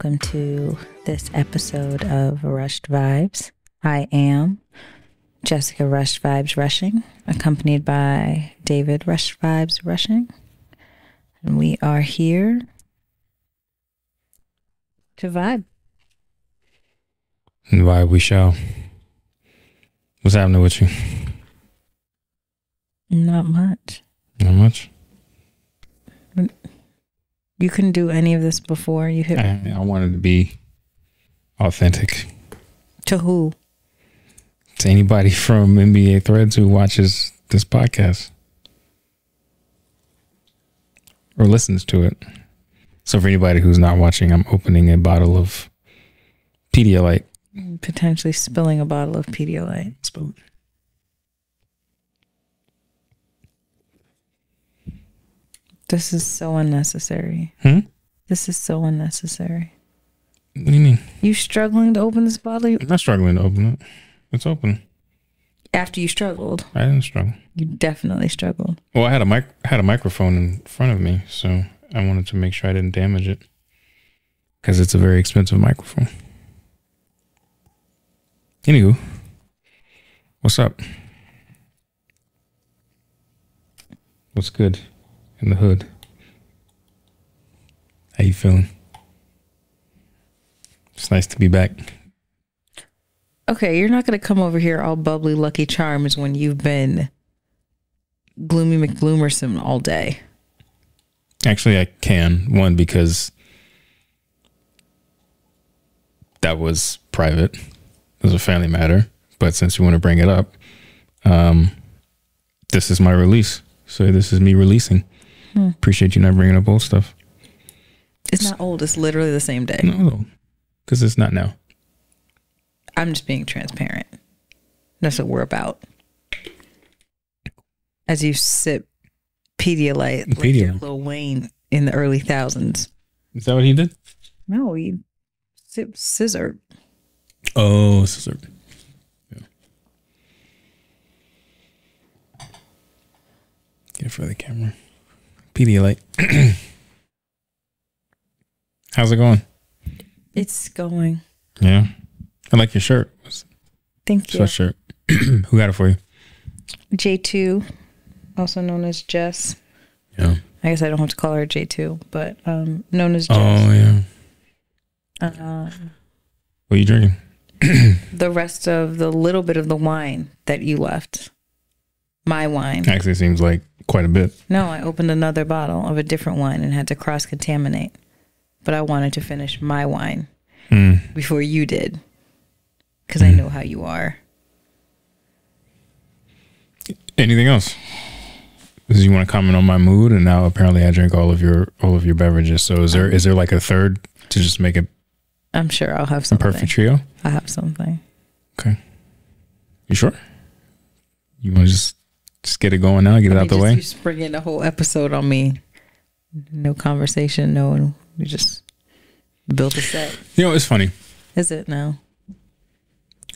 welcome to this episode of Rush'd Vibes. I am Jessica Rush'd Vibes Rushing, accompanied by David Rush'd Vibes Rushing. And we are here to vibe. And why we shall. What's happening with you? Not much. Not much. Mm. You couldn't do any of this before you hit I, I wanted to be authentic to who? to anybody from NBA Threads who watches this podcast or listens to it. So for anybody who's not watching, I'm opening a bottle of Pedialyte. Potentially spilling a bottle of Pedialyte. Spill it. This is so unnecessary. Hmm? This is so unnecessary. What do you mean? You struggling to open this bottle I'm not struggling to open it. It's open. after you struggled. I didn't struggle. You definitely struggled. Well, I had a mic had a microphone in front of me, so I wanted to make sure I didn't damage it because it's a very expensive microphone. Anywho, what's up? What's good in the hood? How you feeling? It's nice to be back. Okay, you're not gonna come over here all bubbly Lucky Charms when you've been gloomy McBloomerson all day. Actually, I can. One, because that was private. It was a family matter. But since you want to bring it up, um, this is my release. So this is me releasing. Hmm. Appreciate you not bringing up old stuff. It's not old. It's literally the same day. No, because it's not now. I'm just being transparent. That's what we're about. As you sip Pedialyte, like you're Lil Wayne in the early thousands. Is that what he did? No, he sip sizzurp. Oh, sizzurp. Yeah. Get it for the camera. Pedialyte. How's it going? It's going. Yeah. I like your shirt. Thank you. Sweatshirt. Who got it for you? J2, also known as Jess. Yeah. I guess I don't have to call her J2, but um, known as Jess. Oh yeah. Uh, What are you drinking? the rest of the little bit of the wine that you left. My wine. Actually, it seems like quite a bit. No, I opened another bottle of a different wine and had to cross contaminate. But I wanted to finish my wine Mm. before you did. Because I know how you are. Anything else? Because you want to comment on my mood, and now apparently I drink all of your all of your beverages. So is there is there like a third to just make it I'm sure I'll have a something. perfect trio? I'll have something. Okay. You sure? You want to just just get it going now? Get it out the way. You springing a whole episode on me. No conversation. No, we just built a set. You know, it's funny. Is it now?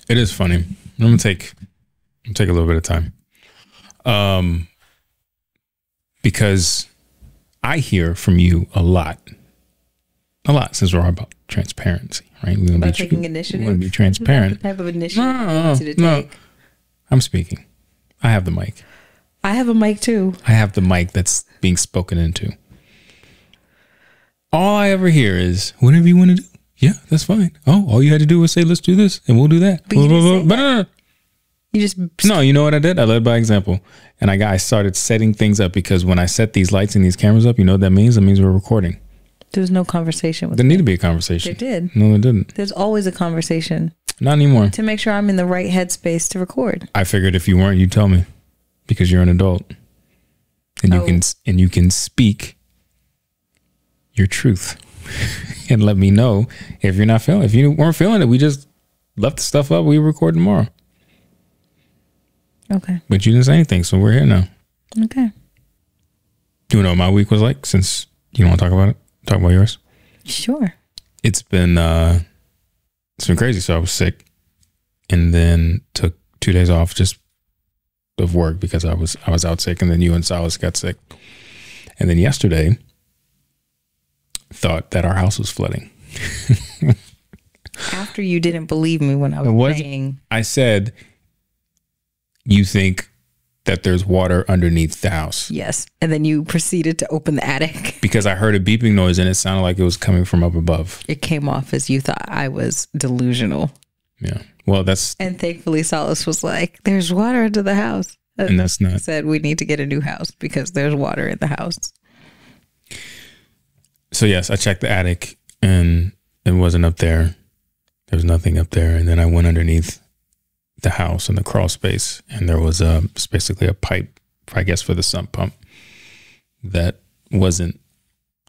It is funny. I'm gonna take I'm gonna take a little bit of time. Um because I hear from you a lot. A lot since we're all about transparency, right? We want About to be, taking initiative? want to be transparent. Type of initiative No, no, no, no. I'm speaking. I have the mic. I have a mic too. I have the mic that's being spoken into. All I ever hear is whatever you want to do. Yeah, that's fine. Oh, all you had to do was say, let's do this and we'll do that. But you Blah, blah, blah. say But no, no, no. You just No, you know what I did? I led by example. And I got I started setting things up because when I set these lights and these cameras up, you know what that means? That means we're recording. there was no conversation with There need to be a There conversation. did. No, there didn't. There's always a conversation Not anymore. to make sure I'm in the right headspace to record. I figured if you weren't, you'd tell me because you're an adult. And you Oh. can and you can speak your truth and let me know if you're not feeling. If you weren't feeling it, we just left the stuff up. We record tomorrow. Okay. But you didn't say anything, so we're here now. Okay. Do you know what my week was like? Since you don't want to talk about it, talk about yours. Sure. It's been uh it's been crazy. So I was sick, and then took two days off just of work because I was I was out sick, and then you and Silas got sick, and then yesterday thought that our house was flooding. After you didn't believe me when I was, was- saying, I said, you think that there's water underneath the house yes. And then you proceeded to open the attic. because I heard a beeping noise and it sounded like it was coming from up above. It came off as you thought I was delusional. Yeah. Well, that's And thankfully, Solace was like, there's water into the house. and that's not said, we need to get a new house because there's water in the house. so yes, I checked the attic and it wasn't up there. There was nothing up there. And then I went underneath the house in the crawl space and there was a basically a pipe, I guess, for the sump pump that wasn't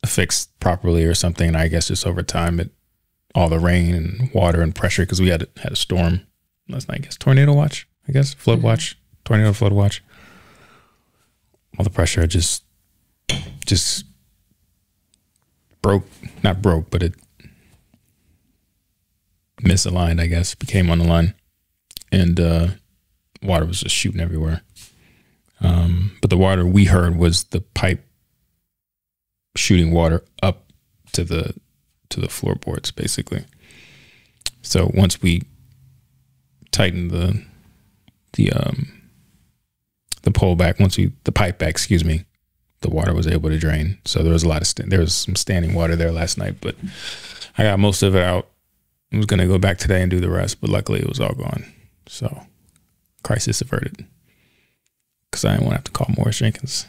fixed properly or something. And I guess just over time, it all the rain and water and pressure because we had had a storm last night. I guess tornado watch. I guess flood watch, tornado flood watch. All the pressure just just broke, not broke, but it misaligned, I guess, became on the line. And uh, water was just shooting everywhere. Um, but the water we heard was the pipe shooting water up to the to the floorboards, basically. So once we tightened the the um the pole back, once we the pipe back, excuse me, the water was able to drain. So there was a lot of st- there was some standing water there last night, but I got most of it out. I was gonna go back today and do the rest, but luckily it was all gone. So crisis averted. Cause I didn't want to have to call Morris Jenkins.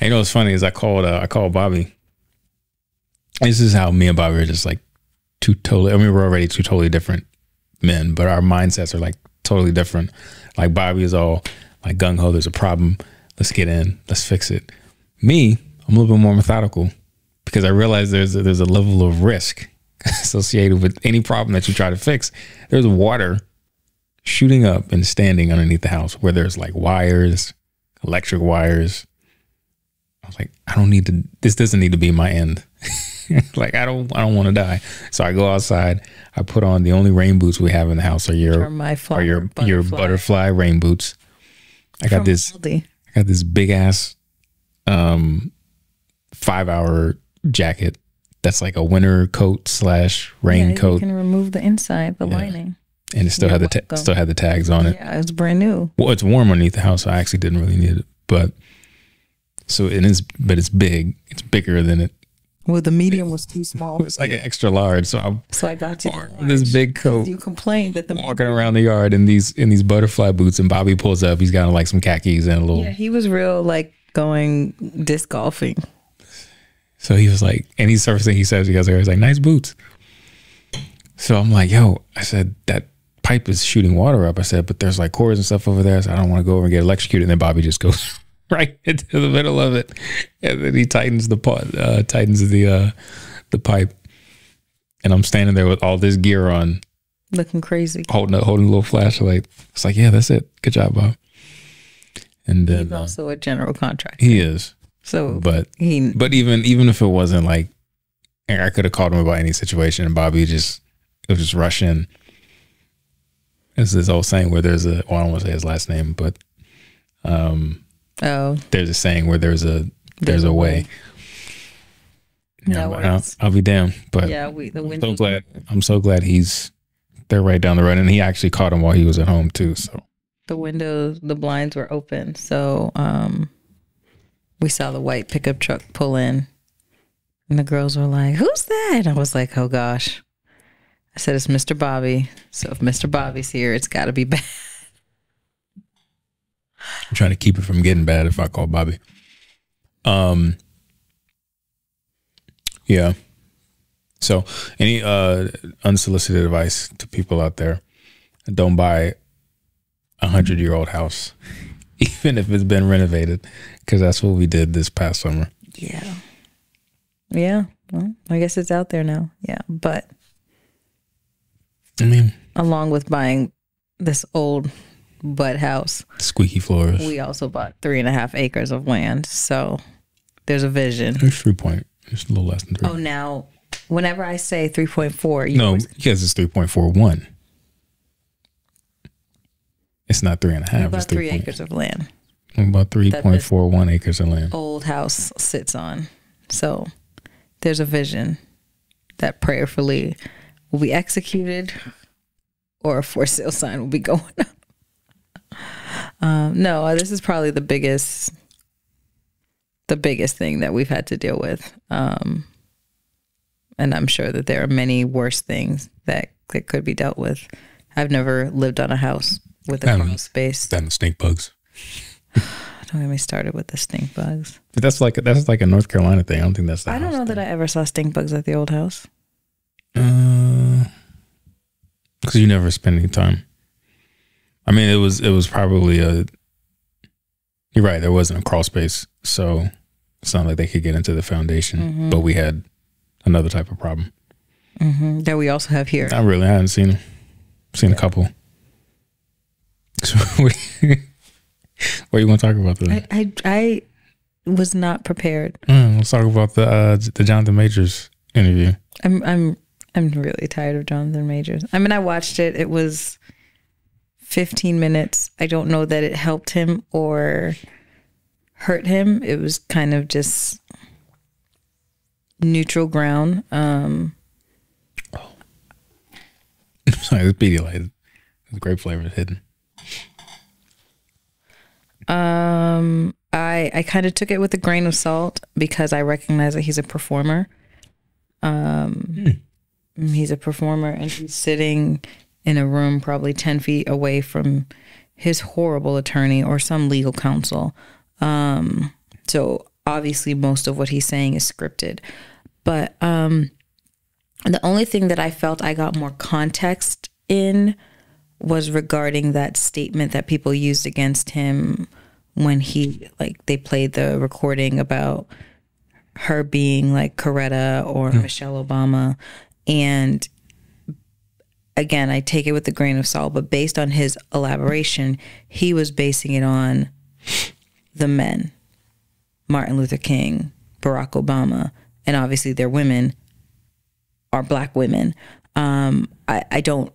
And you know what's funny is I called uh, I called Bobby. This is how me and Bobby are just like two totally. I mean, we're already two totally different men, but our mindsets are like totally different. Like Bobby is all like gung ho. There's a problem. Let's get in. Let's fix it. Me, I'm a little bit more methodical because I realize there's a, there's a level of risk associated with any problem that you try to fix. There's water shooting up and standing underneath the house where there's like wires, electric wires. I was like, I don't need to. This doesn't need to be my end. like I don't, I don't want to die. So I go outside. I put on the only rain boots we have in the house are your fly, are your your butterfly rain boots. I got from this. Aldi. I got this big ass um five hour jacket that's like a winter coat slash Yeah, rain you can remove the inside, the Yeah. lining. and it still You're had the welcome. still had the tags on it. Yeah, it's brand new. Well, it's warm underneath the house, so I actually didn't really need it. But so it is, but it's big. It's bigger than it. Well, the medium was too small, It's like an extra large. So I'm so I got you this big coat, You complained that the walking around the yard in these in these butterfly boots, and Bobby pulls up. He's got like some khakis and a little. yeah, he was real like going disc golfing. So he was like, and he's first thing he says, he goes, he's like, nice boots. So I'm like, yo, I said, that pipe is shooting water up. I said, but there's like cords and stuff over there. So I don't want to go over and get electrocuted. And then Bobby just goes right into the middle of it. And then he tightens the pot, uh, tightens the, uh, the pipe. And I'm standing there with all this gear on, looking crazy. holding a, holding a little flashlight. It's like, yeah, that's it. Good job, Bob. And then He's uh, also a general contractor, he is, so but he but even even if it wasn't like, I could have called him about any situation, and Bobby just it was just rush in. It's this old saying where there's a well, I don't want to say his last name, but um, oh there's a saying where there's a there's, a way. Yeah, but I'll. I'll be damned. But yeah, we the I'm so glad. I'm so glad he's they're right down the road, and he actually caught him while he was at home too. So the windows, the blinds were open, so um, we saw the white pickup truck pull in, and the girls were like, "Who's that?" And I was like, "Oh gosh." I said, "It's Mr. Bobby." So if Mr. Bobby's here, it's got to be bad. I'm trying to keep it from getting bad if I call Bobby. Um. Yeah. So, any uh unsolicited advice to people out there: don't buy a hundred year old house, even if it's been renovated, because that's what we did this past summer. Yeah. Yeah. Well, I guess it's out there now. Yeah, but I mean, along with buying this old butt house, squeaky floors. we also bought three and a half acres of land. So there's a vision. It's three point. It's a little less than three. Oh, now, whenever I say 3.4, you no, because it's three point four one. It's not three and a half. about it's three three acres of land About three point four one acres of land. old house sits on. So there's a vision. that prayerfully will be executed or a for sale sign will be going up. Um, no, this is probably the biggest, the biggest thing that we've had to deal with. Um, and I'm sure that there are many worse things that that could be dealt with. I've never lived on a house with a I don't crawl know. space. Than the stink bugs. Don't get me started with the stink bugs. But that's like that's like a North Carolina thing. I don't think that's. The I don't house know that I ever saw stink bugs at the old house. Because Uh, you never spend any time. I mean, it was it was probably a. You're right. There wasn't a crawl space, so it's not like they could get into the foundation. Mm-hmm. But we had another type of problem. hmm That we also have here. Not really. I haven't seen seen a couple. So what, what you want to talk about today? I, I I was not prepared. Mm, let's talk about the uh, the Jonathan Majors interview. I'm I'm I'm really tired of Jonathan Majors. I mean, I watched it. It was 15 minutes. I don't know that it helped him or hurt him. It was kind of just neutral ground. Um, Sorry, it's Pedialyte. It's great flavor hidden. um, I I kind of took it with a grain of salt because I recognize that he's a performer. Um, he's a performer and he's sitting in a room probably 10 feet away from his horrible attorney or some legal counsel. Um, so obviously most of what he's saying is scripted. But um, the only thing that I felt I got more context in was regarding that statement that people used against him when he like they played the recording about her being like Coretta or Michelle Obama and again I take it with a grain of salt but based on his elaboration he was basing it on the men Martin Luther King Barack Obama and obviously their women are black women. Um I, I don't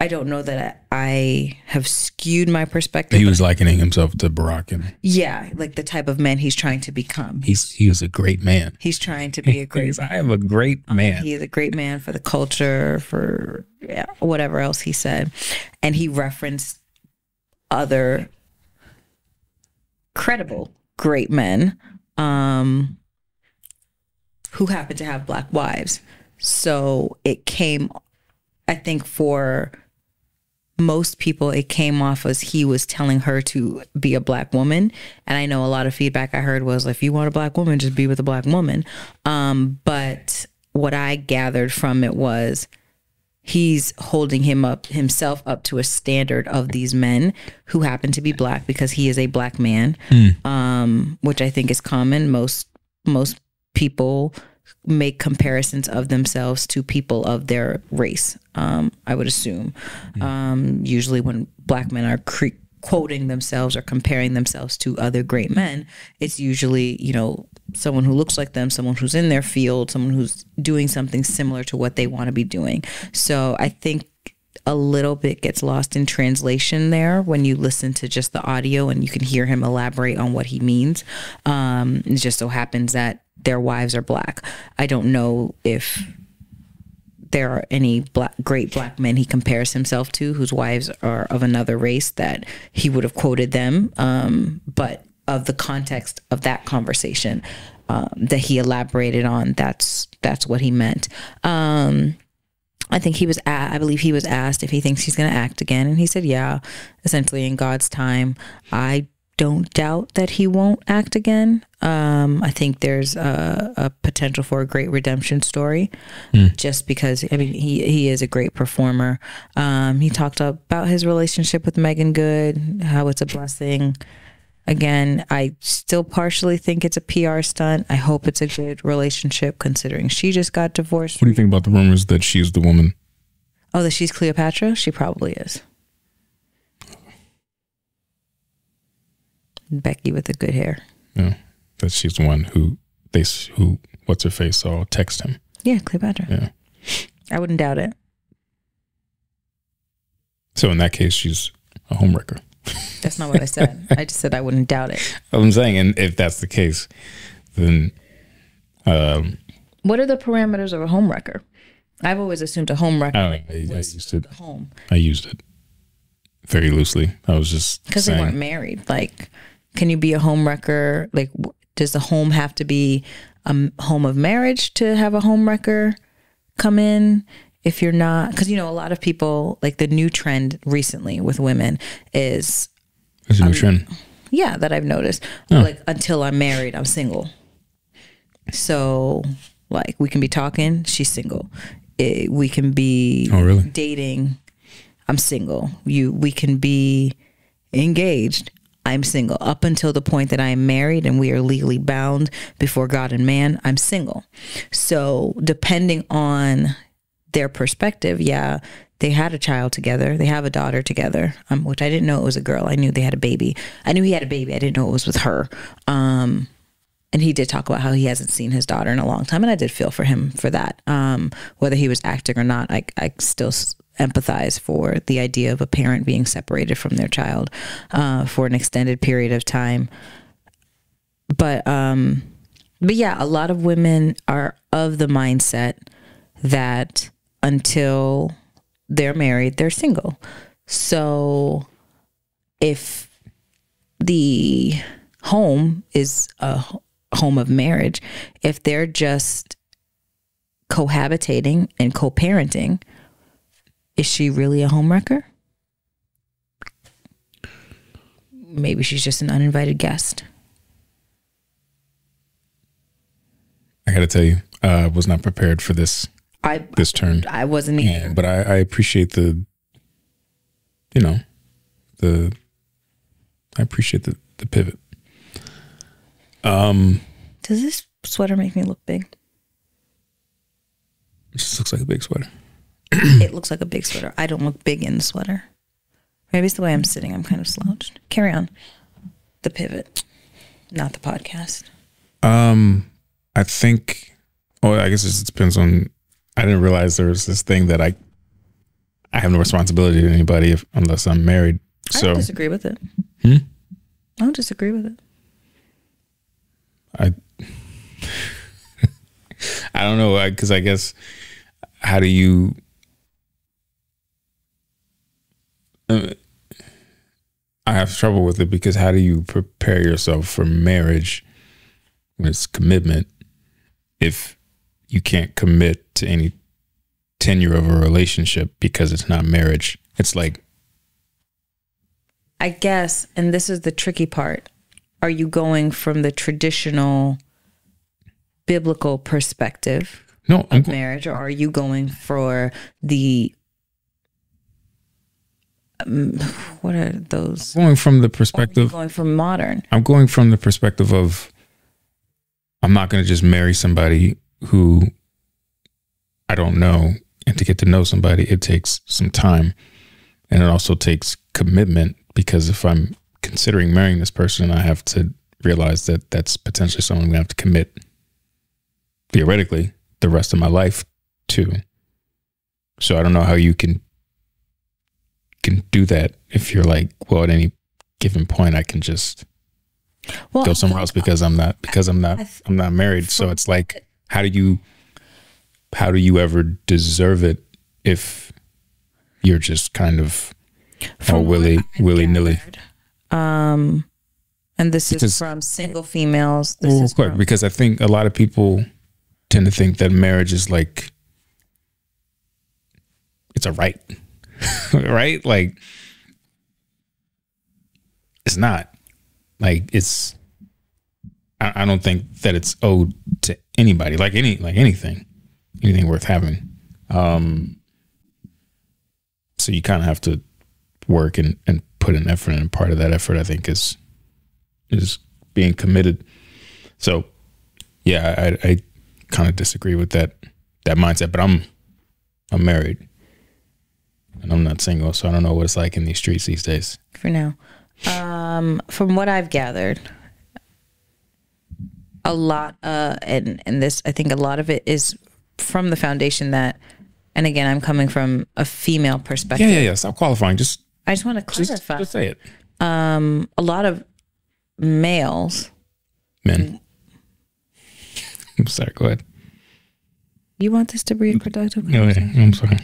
I don't know that I, have skewed my perspective He was likening himself to Barack, and yeah like the type of man he's trying to become he's he was a great man. he's trying to be a great I am a great man. He is a great man for the culture, for yeah, whatever else he said. And he referenced other credible great men um, who happen to have black wives. So it came, I think, for most people, it came off as he was telling her to be a black woman. And I know a lot of feedback I heard was, if you want a black woman, just be with a black woman. Um, but what I gathered from it was he's holding him up himself up to a standard of these men who happen to be black because he is a black man, um, which I think is common. Most most people make comparisons of themselves to people of their race. Um, I would assume. Um, usually, when black men are cre- quoting themselves or comparing themselves to other great men, it's usually you know someone who looks like them, someone who's in their field, someone who's doing something similar to what they want to be doing. So I think a little bit gets lost in translation there when you listen to just the audio and you can hear him elaborate on what he means. Um, it just so happens that their wives are black. I don't know if there are any black, great black men he compares himself to whose wives are of another race that he would have quoted them. Um, but of the context of that conversation um, that he elaborated on, that's that's what he meant. Um, I think he was, a- I believe he was asked if he thinks he's going to act again, and he said, "Yeah." Essentially, in God's time, I don't doubt that he won't act again. Um, I think there's a, a potential for a great redemption story, just because I mean he he is a great performer. Um, he talked about his relationship with Meagan Good, how it's a blessing. Again, I still partially think it's a PR stunt. I hope it's a good relationship considering she just got divorced. What do you think about the rumors that she's the woman? Oh, that she's Cleopatra? She probably is. Becky with the good hair. Yeah, that she's the one who they who what's her face saw text him. Yeah, Cleopatra. Yeah. I wouldn't doubt it. So in that case, she's a homewrecker. That's not what I said. I just said I wouldn't doubt it. I'm saying, and if that's the case, then um, What are the parameters of a homewrecker? I've always assumed a home wrecker I, I, I used it. home I used it very loosely. I was just because they weren't married. Like, can you be a home wrecker? Like, does the home have to be a home of marriage to have a home wrecker come in? If you're not, because you know, a lot of people like the new trend recently with women is a new trend. Yeah, that I've noticed. Like until I'm married, I'm single. So, like, we can be talking. She's single. Eh, we can be Oh, really? dating. I'm single. You. We can be engaged. I'm single. Up until the point that I am married and we are legally bound before God and man, I'm single. So, depending on their perspective, yeah, they had a child together. They have a daughter together, um, which I didn't know it was a girl. I knew they had a baby. I knew he had a baby. I didn't know it was with her. Um, and he did talk about how he hasn't seen his daughter in a long time, and I did feel for him for that. Um, whether he was acting or not, I, I still empathize for the idea of a parent being separated from their child uh, for an extended period of time. But um, but yeah, a lot of women are of the mindset that until they're married, they're single. So if the home is a home of marriage, if they're just cohabitating and co parenting, is she really a homewrecker? Maybe she's just an uninvited guest. I got to tell you, uh, I was not prepared for this I this turn. I wasn't either. Yeah, but I, I appreciate the, you know, the. I appreciate the the pivot. Um, Does this sweater make me look big? it just looks like a big sweater. it looks like a big sweater. I don't look big in the sweater. Maybe it's the way I'm sitting. I'm kind of slouched. Carry on. The pivot, not the podcast. Um, I think. Oh, I guess it depends on. I didn't realize there was this thing that I. I have no responsibility to anybody if, unless I'm married. I So don't disagree with it. Hmm? I don't disagree with it. I. I don't know because I guess how do you? Uh, I have trouble with it because how do you prepare yourself for marriage when it's commitment if you can't commit to any tenure of a relationship because it's not marriage? It's like I guess, and this is the tricky part. Are you going from the traditional biblical perspective no, I'm of marriage, or are you going for the um, what are those? going from the perspective. going from modern? I'm going from the perspective of I'm not going to just marry somebody who I don't know. And to get to know somebody, it takes some time. And it also takes commitment because if I'm considering marrying this person, I have to realize that that's potentially someone I'm going to have to commit theoretically the rest of my life to. So I don't know how you can can do that if you're like, well, at any given point, I can just Well, go somewhere else because I'm not because I'm not I'm not married. So it's like how do you how do you ever deserve it if you're just kind of From willy willy nilly? Um, and this Because- is from single females. This Well, is quick, from, because I think a lot of people tend to think that marriage is like it's a right, right? Like it's not. Like it's. I, I don't think that it's owed to anybody. Like any, like anything, anything worth having. Um. So you kind of have to work and and put an effort, and part of that effort, I think, is is being committed. So, yeah, I, I kind of disagree with that that mindset. But I'm I'm married, and I'm not single, so I don't know what it's like in these streets these days. for now. Um, from what I've gathered, a lot, uh, and and this, I think a lot of it is from the foundation that, and again, I'm coming from a female perspective. Yeah, yeah, yeah. Stop qualifying. Just I just want to just, clarify. just say it. um, a lot of males Men. I'm sorry. Go ahead. You want this to be a productive No, yeah. I'm sorry.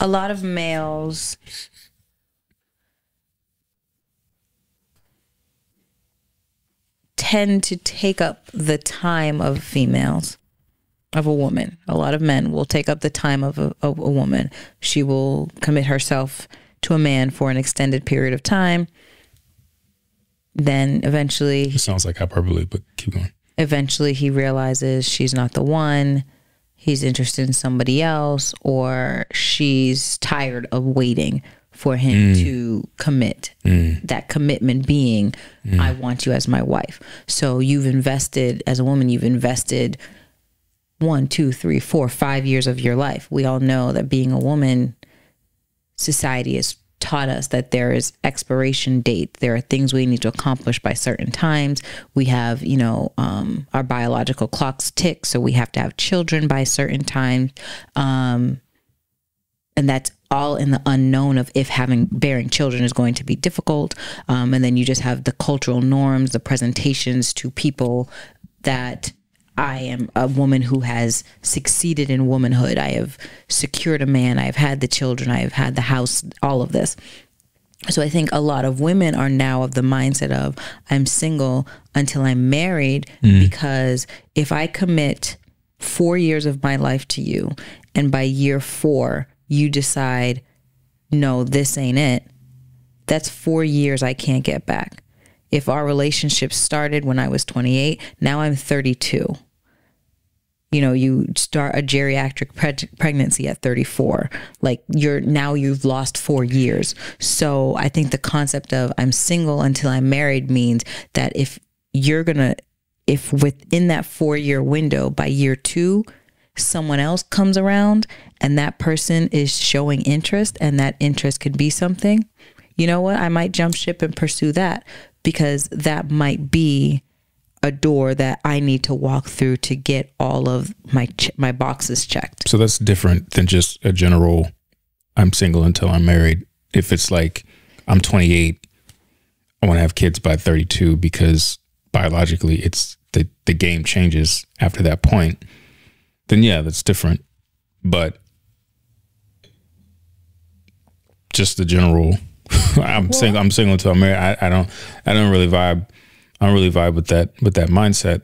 A lot of males tend to take up the time of females of a woman. A lot of men will take up the time of a, of a woman. She will commit herself to a man for an extended period of time. Then eventually It sounds like hyperbole, but keep going. eventually he realizes she's not the one he's interested in somebody else or she's tired of waiting for him to commit that commitment being i want you as my wife. So you've invested as a woman you've invested one two three four five years of your life. We all know that being a woman society has taught us that there is expiration date. There are things we need to accomplish by certain times. We have you know um, our biological clocks tick so we have to have children by certain times. Um, and that's all in the unknown of if having bearing children is going to be difficult um, and then you just have the cultural norms the presentations to people that I am a woman who has succeeded in womanhood. I have secured a man. I have had the children. I have had the house, all of this. So I think a lot of women are now of the mindset of I'm single until I'm married because if I commit 4 years of my life to you and by year 4 you decide no this ain't it that's 4 years I can't get back. If our relationship started when I was 28, now I'm 32 you know you start a geriatric pre- pregnancy at 34 like you're now you've lost 4 years. So i think the concept of i'm single until i'm married means that if you're going to if within that 4 year window by year 2 someone else comes around and that person is showing interest and that interest could be something you know what i might jump ship and pursue that because that might be a door that I need to walk through to get all of my my boxes checked. So that's different than just a general I'm single until I'm married. If it's like I'm 28, I want to have kids by 32 because biologically it's the the game changes after that point. Then yeah, that's different. But just the general I'm single I'm single until I'm married. I, I don't I don't really vibe I don't really vibe with that with that mindset.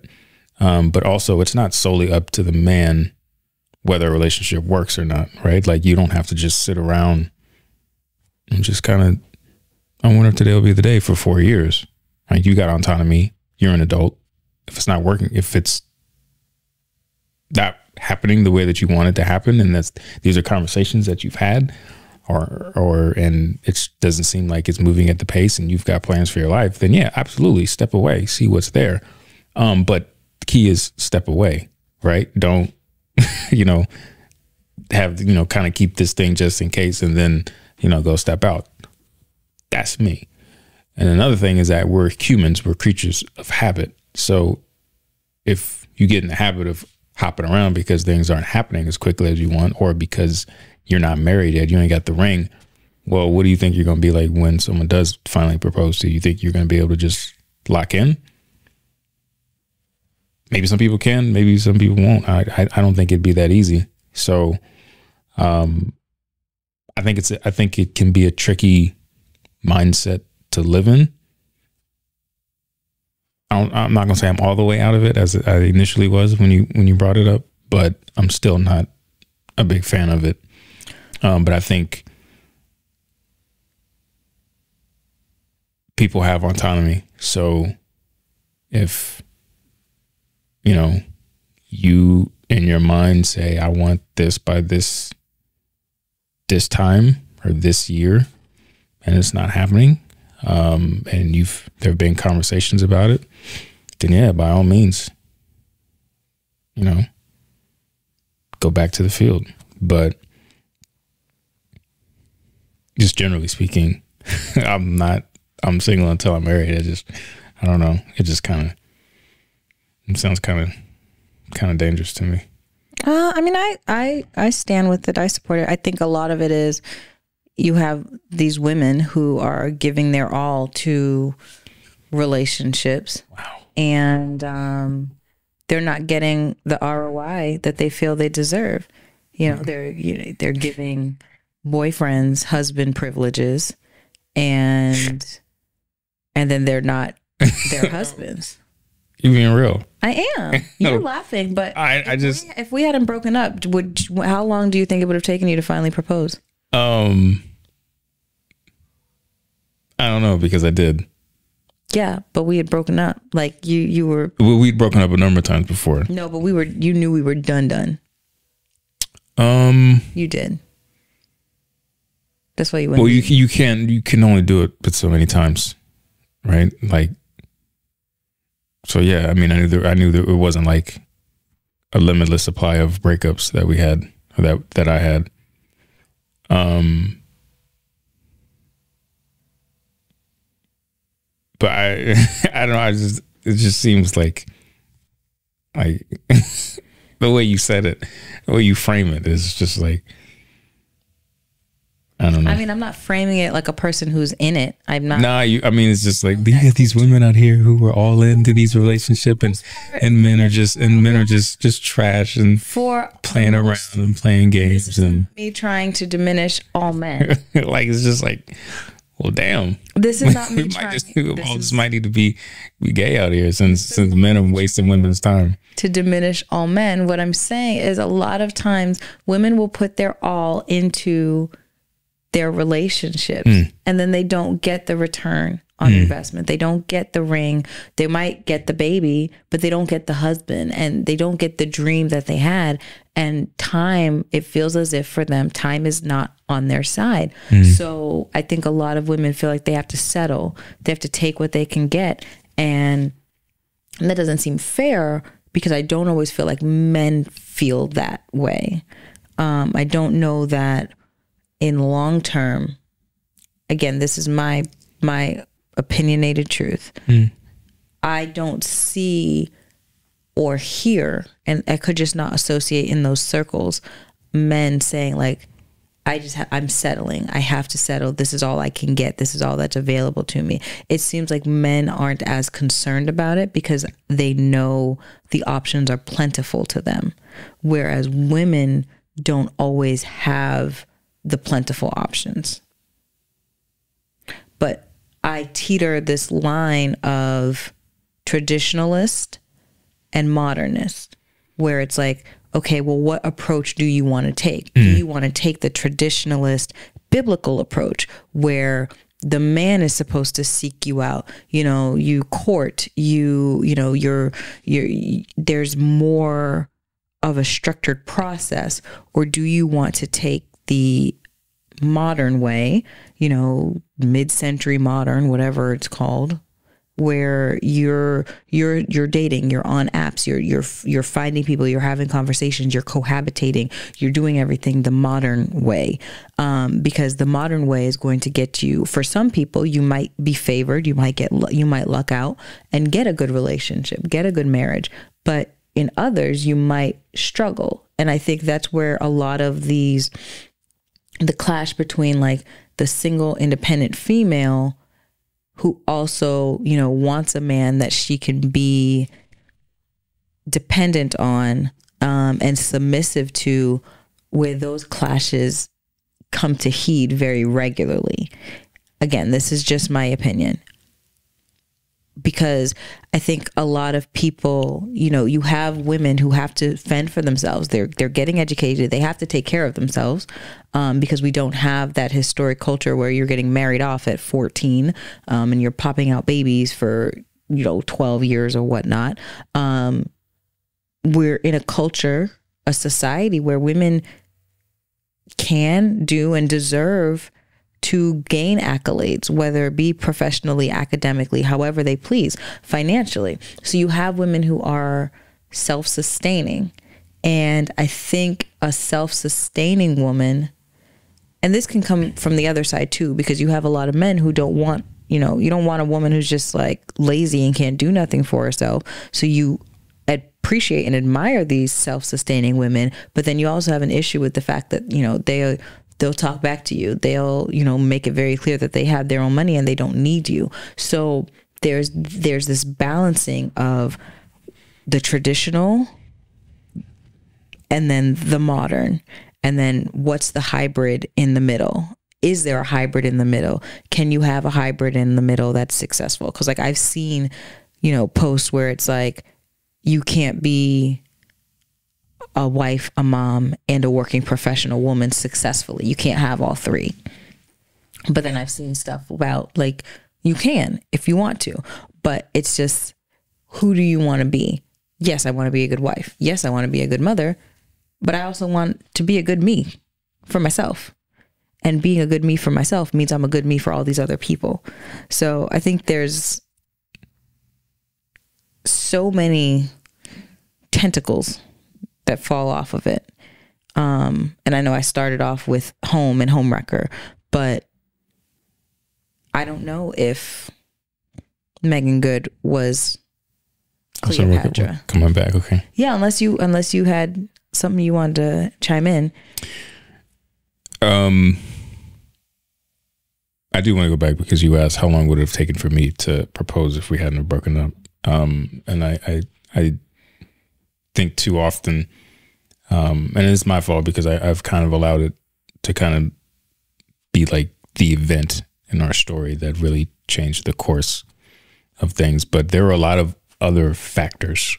Um, but also it's not solely up to the man whether a relationship works or not, right? Like you don't have to just sit around and just kind of, I wonder if today will be the day for four years. Right? You got autonomy. You're an adult. If it's not working, if it's not happening the way that you want it to happen, and that's these are conversations that you've had, or or and it doesn't seem like it's moving at the pace, and you've got plans for your life, then yeah, absolutely, step away, see what's there. Um, but the key is step away, right? Don't you know, have, you know, kind of keep this thing just in case and then, you know, go step out. That's me. And another thing is that we're humans, we're creatures of habit. So if you get in the habit of hopping around because things aren't happening as quickly as you want, or because you're not married yet, you ain't got the ring. Well, what do you think you're going to be like when someone does finally propose to you? You think you're going to be able to just lock in? maybe some people can, maybe some people won't. I, I, I don't think it'd be that easy. So, um, I think it's, I think it can be a tricky mindset to live in. I I'm not gonna say I'm all the way out of it as I initially was when you when you brought it up, but I'm still not a big fan of it. Um, but I think people have autonomy. So if you know, you in your mind say, I want this by this this time or this year, and it's not happening, um, and you've there have been conversations about it, then yeah, by all means, you know, go back to the field. But just generally speaking, I'm not I'm single until I'm married. I just I don't know. It just kind of it sounds kind of kind of dangerous to me. Uh, I mean, I, I, I stand with it. I support it. I think a lot of it is you have these women who are giving their all to relationships. Wow. And um, they're not getting the ROI that they feel they deserve. You know, they're you know, they're giving boyfriends husband privileges and and then they're not their husbands. You being real? I am. You're laughing, but I, I just we, if we hadn't broken up, would how long do you think it would have taken you to finally propose? um I don't know because I did. Yeah, but we had broken up. Like you, you were We, we'd broken up a number of times before. no, but we were. You knew we were done. Done. Um You did. That's why you went. well you you can you can only do it but so many times. Right? Like so yeah, I mean I knew that I knew that it wasn't like a limitless supply of breakups that we had or that that I had. Um but I I don't know, I just it just seems like like the way you said it, the way you frame it is just like I don't know. I mean, I'm not framing it like a person who's in it. I'm not. Nah, you. I mean, it's just like you have these women out here who are all into these relationships, and and men are just and men are just just trash and For playing around and playing games and me trying to diminish all men. like it's just like, well, damn, This is not me we might trying just this all is just might need to be be gay out here since since men are wasting women's time. to diminish all men. What I'm saying is a lot of times women will put their all into their relationships hmm. and then they don't get the return on hmm. investment. They don't get the ring. They might get the baby, but they don't get the husband and they don't get the dream that they had. And time, it feels as if for them, time is not on their side. So I think a lot of women feel like they have to settle, they have to take what they can get. And and that doesn't seem fair because I don't always feel like men feel that way. Um, I don't know that in long term. Again, this is my my opinionated truth. I don't see or hear, and I could just not associate in those circles men saying like, I just ha- I'm settling. I have to settle. This is all I can get. This is all that's available to me. It seems like men aren't as concerned about it because they know the options are plentiful to them, whereas women don't always have the plentiful options. But I teeter this line of traditionalist and modernist, where it's like, okay, well, what approach do you want to take? Do mm. you want to take the traditionalist biblical approach where the man is supposed to seek you out you know you court you you know you're you're there's more of a structured process or do you want to take the modern way you know mid-century modern whatever it's called where you're you're you're dating you're on apps you're you're you're finding people you're having conversations you're cohabitating you're doing everything the modern way. Um, because the modern way is going to get you for some people you might be favored you might get you might luck out and get a good relationship get a good marriage. But in others you might struggle. And i think that's where a lot of these the clash between like the single independent female who also, you know, wants a man that she can be dependent on um, and submissive to, where those clashes come to heed very regularly. Again, this is just my opinion. Because I think a lot of people, you know, you have women who have to fend for themselves. They're they're getting educated. They have to take care of themselves um, because we don't have that historic culture where you're getting married off at 14 um, and you're popping out babies for you know 12 years or whatnot. Um, we're in a culture, a society where women can do and deserve to gain accolades, whether it be professionally, academically, however they please, financially. So you have women who are self sustaining. And I think a self sustaining woman, and this can come from the other side too, because you have a lot of men who don't want, you know, you don't want a woman who's just like lazy and can't do nothing for herself. So you appreciate and admire these self-sustaining women but then you also have an issue with the fact that you know they they'll talk back to you. They'll you know make it very clear that they have their own money and they don't need you. So there's there's this balancing of the traditional and then the modern. And then what's the hybrid in the middle? Is there a hybrid in the middle? Can you have a hybrid in the middle that's successful? Because like i've seen you know posts where it's like you can't be a wife a mom and a working professional woman successfully. You can't have all three. But then i've seen stuff about like you can if you want to. But it's just who do you want to be? Yes i want to be a good wife. Yes i want to be a good mother. But I also want to be a good me for myself. And being a good me for myself means I'm a good me for all these other people. So I think there's so many tentacles that fall off of it. Um, and I know I started off with home and home wrecker, but I don't know if Meagan Good was Cleopatra. Coming back, okay. Yeah, unless you unless you had something you wanted to chime in. Um, I do want to go back because you asked how long would it have taken for me to propose if we hadn't broken up. Um, and I, I, I think too often, um, and it's my fault because I, I've kind of allowed it to kind of be like the event in our story that really changed the course of things. But there were a lot of other factors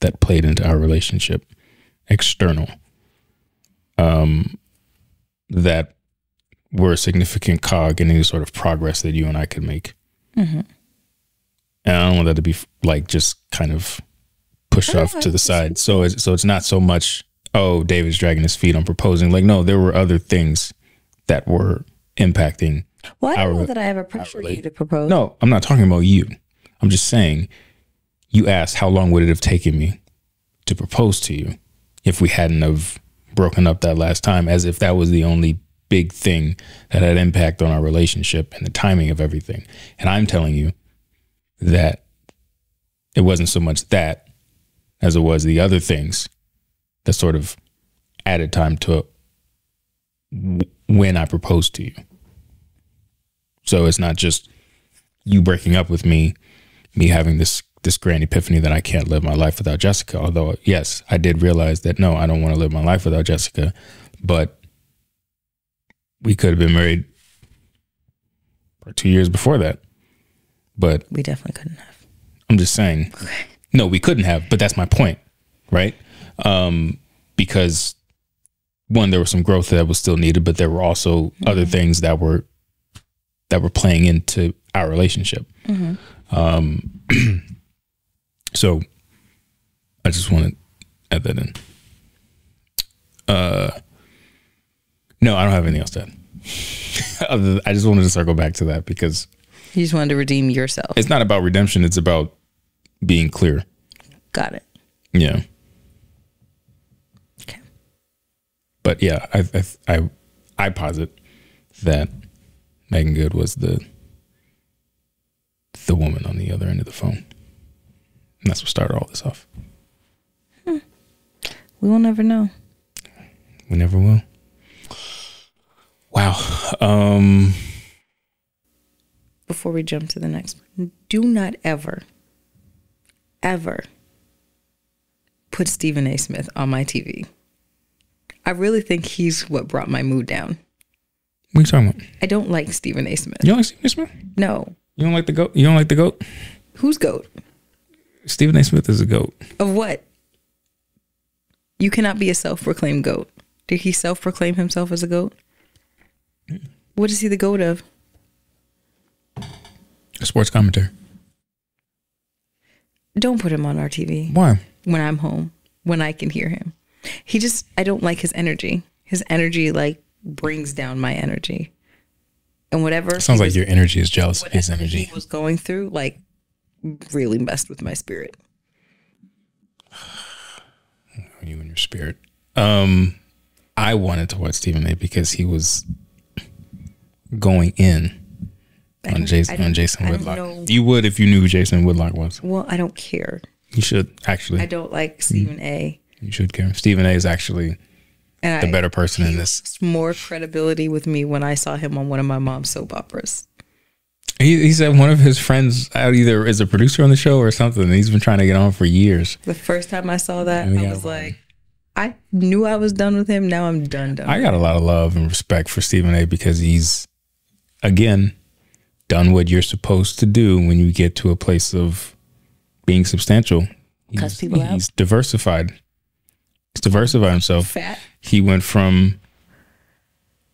that played into our relationship external um, that were a significant cog in any sort of progress that you and I could make. Mm-hmm. And I don't want that to be like just kind of pushed off to the side. So it's, so it's not so much, oh, David's dragging his feet on proposing. Like, no, there were other things that were impacting. Well, I don't know that I ever pressured you to propose. No, I'm not talking about you. I'm just saying, you asked how long would it have taken me to propose to you if we hadn't have broken up that last time, as if that was the only big thing that had impact on our relationship and the timing of everything. And I'm telling you that it wasn't so much that as it was the other things that sort of added time to when I proposed to you. So it's not just you breaking up with me, me having this this grand epiphany that I can't live my life without Jessica. Although, yes, I did realize that no, I don't want to live my life without Jessica. But we could have been married for two years before that. But we definitely couldn't have. I'm just saying, okay. no, we couldn't have. But that's my point, right? Um, because one, there was some growth that was still needed, but there were also mm-hmm. other things that were that were playing into our relationship. Mm-hmm. Um, So I just want to add that in. Uh, no, I don't have anything else to add. I just wanted to circle back to that because you just wanted to redeem yourself. It's not about redemption. It's about being clear. Got it. Yeah. Okay. But yeah, I I I, I posit that Meagan Good was the the woman on the other end of the phone. And that's what started all this off. Hmm. We will never know. We never will. Wow. Um before we jump to the next one, do not ever ever put Stephen A. Smith on my TV. I really think he's what brought my mood down. What are you talking about? I don't like Stephen A. Smith. You don't like Stephen A. Smith? No. You don't like the goat? You don't like the goat? Who's goat? Stephen A. Smith is a goat. Of what? You cannot be a self proclaimed goat. Did he self proclaim himself as a goat? What is he the goat of? A sports commentator. Don't put him on our TV. Why? When I'm home, when I can hear him. He just, I don't like his energy. His energy, like, brings down my energy. And whatever. sounds like was, your energy is jealous of his energy. He was going through, like, really messed with my spirit. You and your spirit. Um, I wanted to watch Stephen A. because he was going in on Jason on Jason Whitlock. You would if you knew who Jason Whitlock was. Well, I don't care. You should actually. I don't like Stephen A. You should care. Stephen A. is actually and the I, better person in this. More credibility with me when I saw him on one of my mom's soap operas. He, he said one of his friends out either is a producer on the show or something. He's been trying to get on for years. The first time I saw that, I was like, I knew I was done with him. Now I'm done. Done. I got a lot of love and respect for Stephen A. because he's again done what you're supposed to do when you get to a place of being substantial. Cuss He's, people out. he's diversified. Diversified himself. fat. He went from,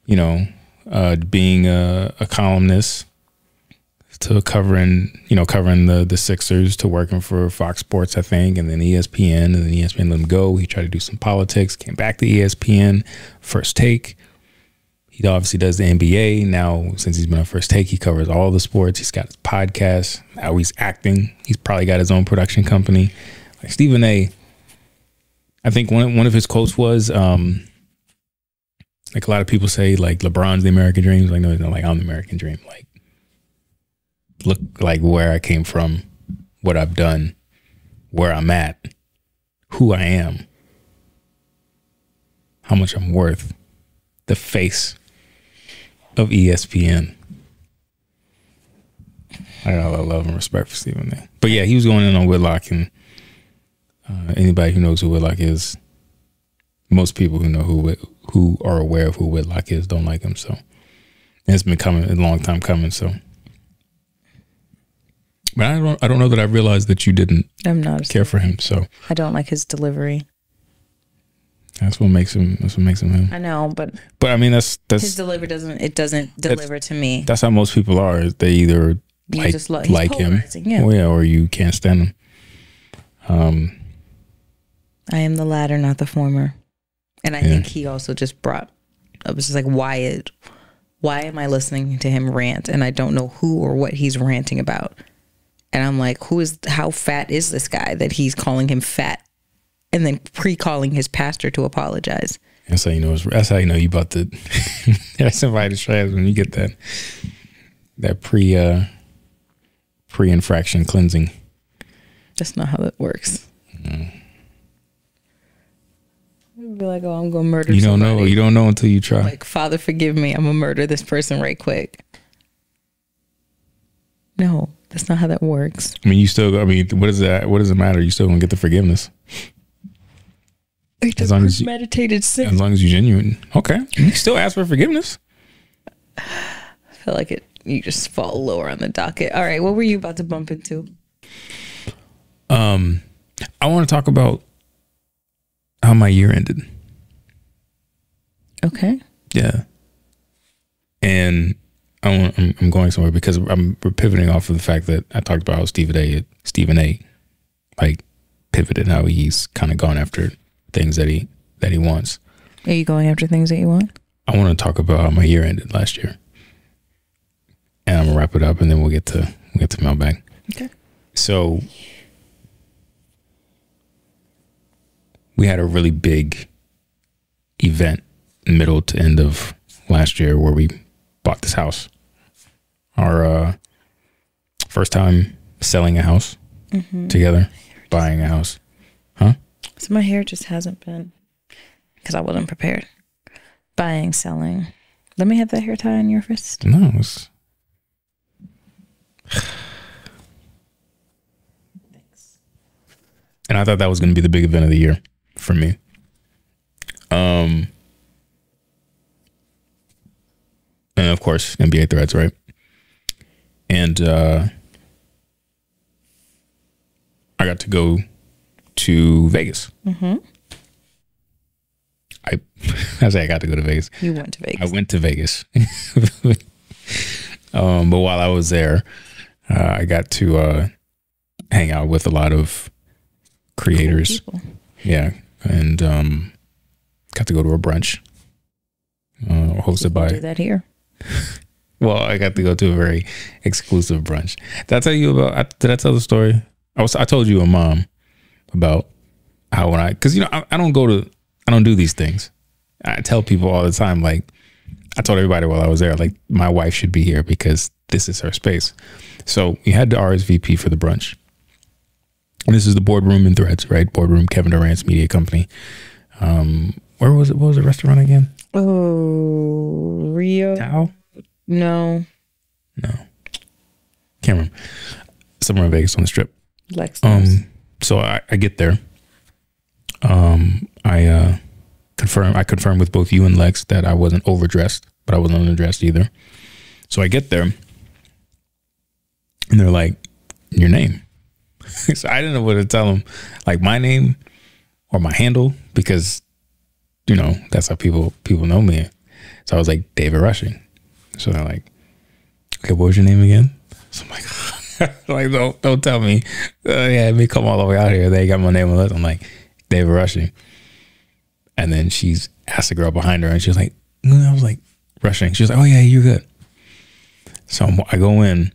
you know, uh, being a, a columnist to covering, you know, covering the the Sixers to working for Fox Sports, I think, and then ESPN, and then ESPN let him go. He tried to do some politics, came back to ESPN, First Take. He obviously does the NBA now. Since he's been on First Take, he covers all the sports. He's got his podcast. Now he's acting. He's probably got his own production company. Like Stephen A. I think one one of his quotes was, um, like a lot of people say, like LeBron's the American dream. Like, no, he's not like I'm the American dream. Like, look like where I came from, what I've done, where I'm at, who I am, how much I'm worth, the face of ESPN. I got a lot of love and respect for Stephen A. But yeah, he was going in on Whitlock, and uh, anybody who knows who Whitlock is, most people who know who who are aware of who Whitlock is don't like him. So and it's been coming a long time coming. So, but I don't I don't know that I realized that you didn't I'm not. Care for him. So I don't like his delivery. that's what makes him. That's what makes him him. I know, but But I mean, that's that's his delivery doesn't. It doesn't deliver to me. that's how most people are. They either You like like him, yeah. yeah, or you can't stand him. Um, I am the latter, not the former. And I Yeah. think he also just brought. I was just like, why? It, why am I listening to him rant and I don't know who or what he's ranting about? And I'm like, who is? How fat is this guy that he's calling him fat, and then pre-calling his pastor to apologize? that's how you know. That's how you know you about to. that's somebody trash when you get that that pre uh pre infraction cleansing. That's not how that works. You'd Be like, oh, I'm gonna murder. You don't know. You don't know until you try. like, Father, forgive me. I'm gonna murder this person right quick. No, that's not how that works. I mean, you still. I mean, what does that? What does it matter? You still gonna get the forgiveness As long as you- meditated sin. as long as you're genuine. Okay, you still ask for forgiveness. I feel like it. You just fall lower on the docket. All right, what were you about to bump into? Um, I want to talk about how my year ended. Okay. Yeah. And I want, I'm, I'm going somewhere because I'm we're pivoting off of the fact that I talked about how Stephen A. Stephen A. like pivoted how he's kind of gone after things that he that he wants. Are you going after things that you want? I want to talk about how my year ended last year, and I'm gonna wrap it up, and then we'll get to we'll get to mailbag. Okay. So we had a really big event middle to end of last year where we bought this house. Our uh, first time selling a house together, buying a house. Huh? So my hair just hasn't been because I wasn't prepared. Buying, selling. Let me have that hair tie on your wrist. No, it's and I thought that was going to be the big event of the year for me. Um, and of course, NBA threads, right? And uh, I got to go to Vegas. Mm-hmm. I I say I got to go to Vegas. You went to Vegas. I went to Vegas. um, but while I was there, uh, I got to uh, hang out with a lot of creators. People. Yeah, and um, got to go to a brunch uh, hosted by. that here. Well, I got to go to a very exclusive brunch. Did I tell you about? Did I tell the story? I was. I told you a mom about how when I because you know I, I don't go to I don't do these things. I tell people all the time like I told everybody while I was there like my wife should be here because this is her space. So we had to RSVP for the brunch. And this is the boardroom in Threads, right? Boardroom, Kevin Durant's media company. Um, where was it? What was the restaurant again? Oh, Rio. Tao? No. No. Can't remember. Somewhere in Vegas on the strip. Lex. Um, so I, I get there. Um, I uh, confirm. I confirm with both you and Lex that I wasn't overdressed, but I wasn't underdressed either. So I get there, and they're like, "Your name." so I didn't know what to tell them, like my name or my handle, because you know that's how people people know me. So I was like David Rushing. So they're like, "Okay, what was your name again?" So I'm like, like don't don't tell me. Uh, yeah, me come all the way out here. They got my name on list. I'm like David Rushing. And then she's asked the girl behind her, and she was like, "Mm," I was like Rushing. She was like, "Oh yeah, you're good." So I'm, I go in,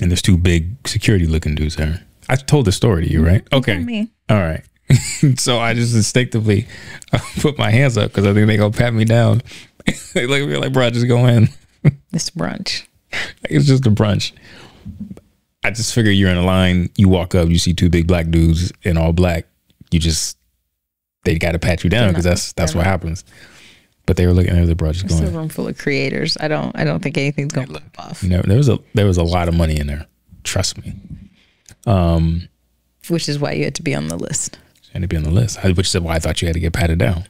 and there's two big security looking dudes there. I told the story to you, right? Okay. me. All right. so I just instinctively put my hands up because I think they're gonna pat me down. they look at me like, bro, just go in. It's brunch. It's just a brunch. I just figure you're in a line. You walk up, you see two big black dudes in all black. You just they got to pat you down because that's that's what happens. But they were looking at the bro, just It's a room full of creators. I don't. I don't think anything's gonna pop off. You know, there was a there was a lot of money in there. Trust me. Um, Which is why you had to be on the list. And to be on the list, which is why I thought you had to get patted down.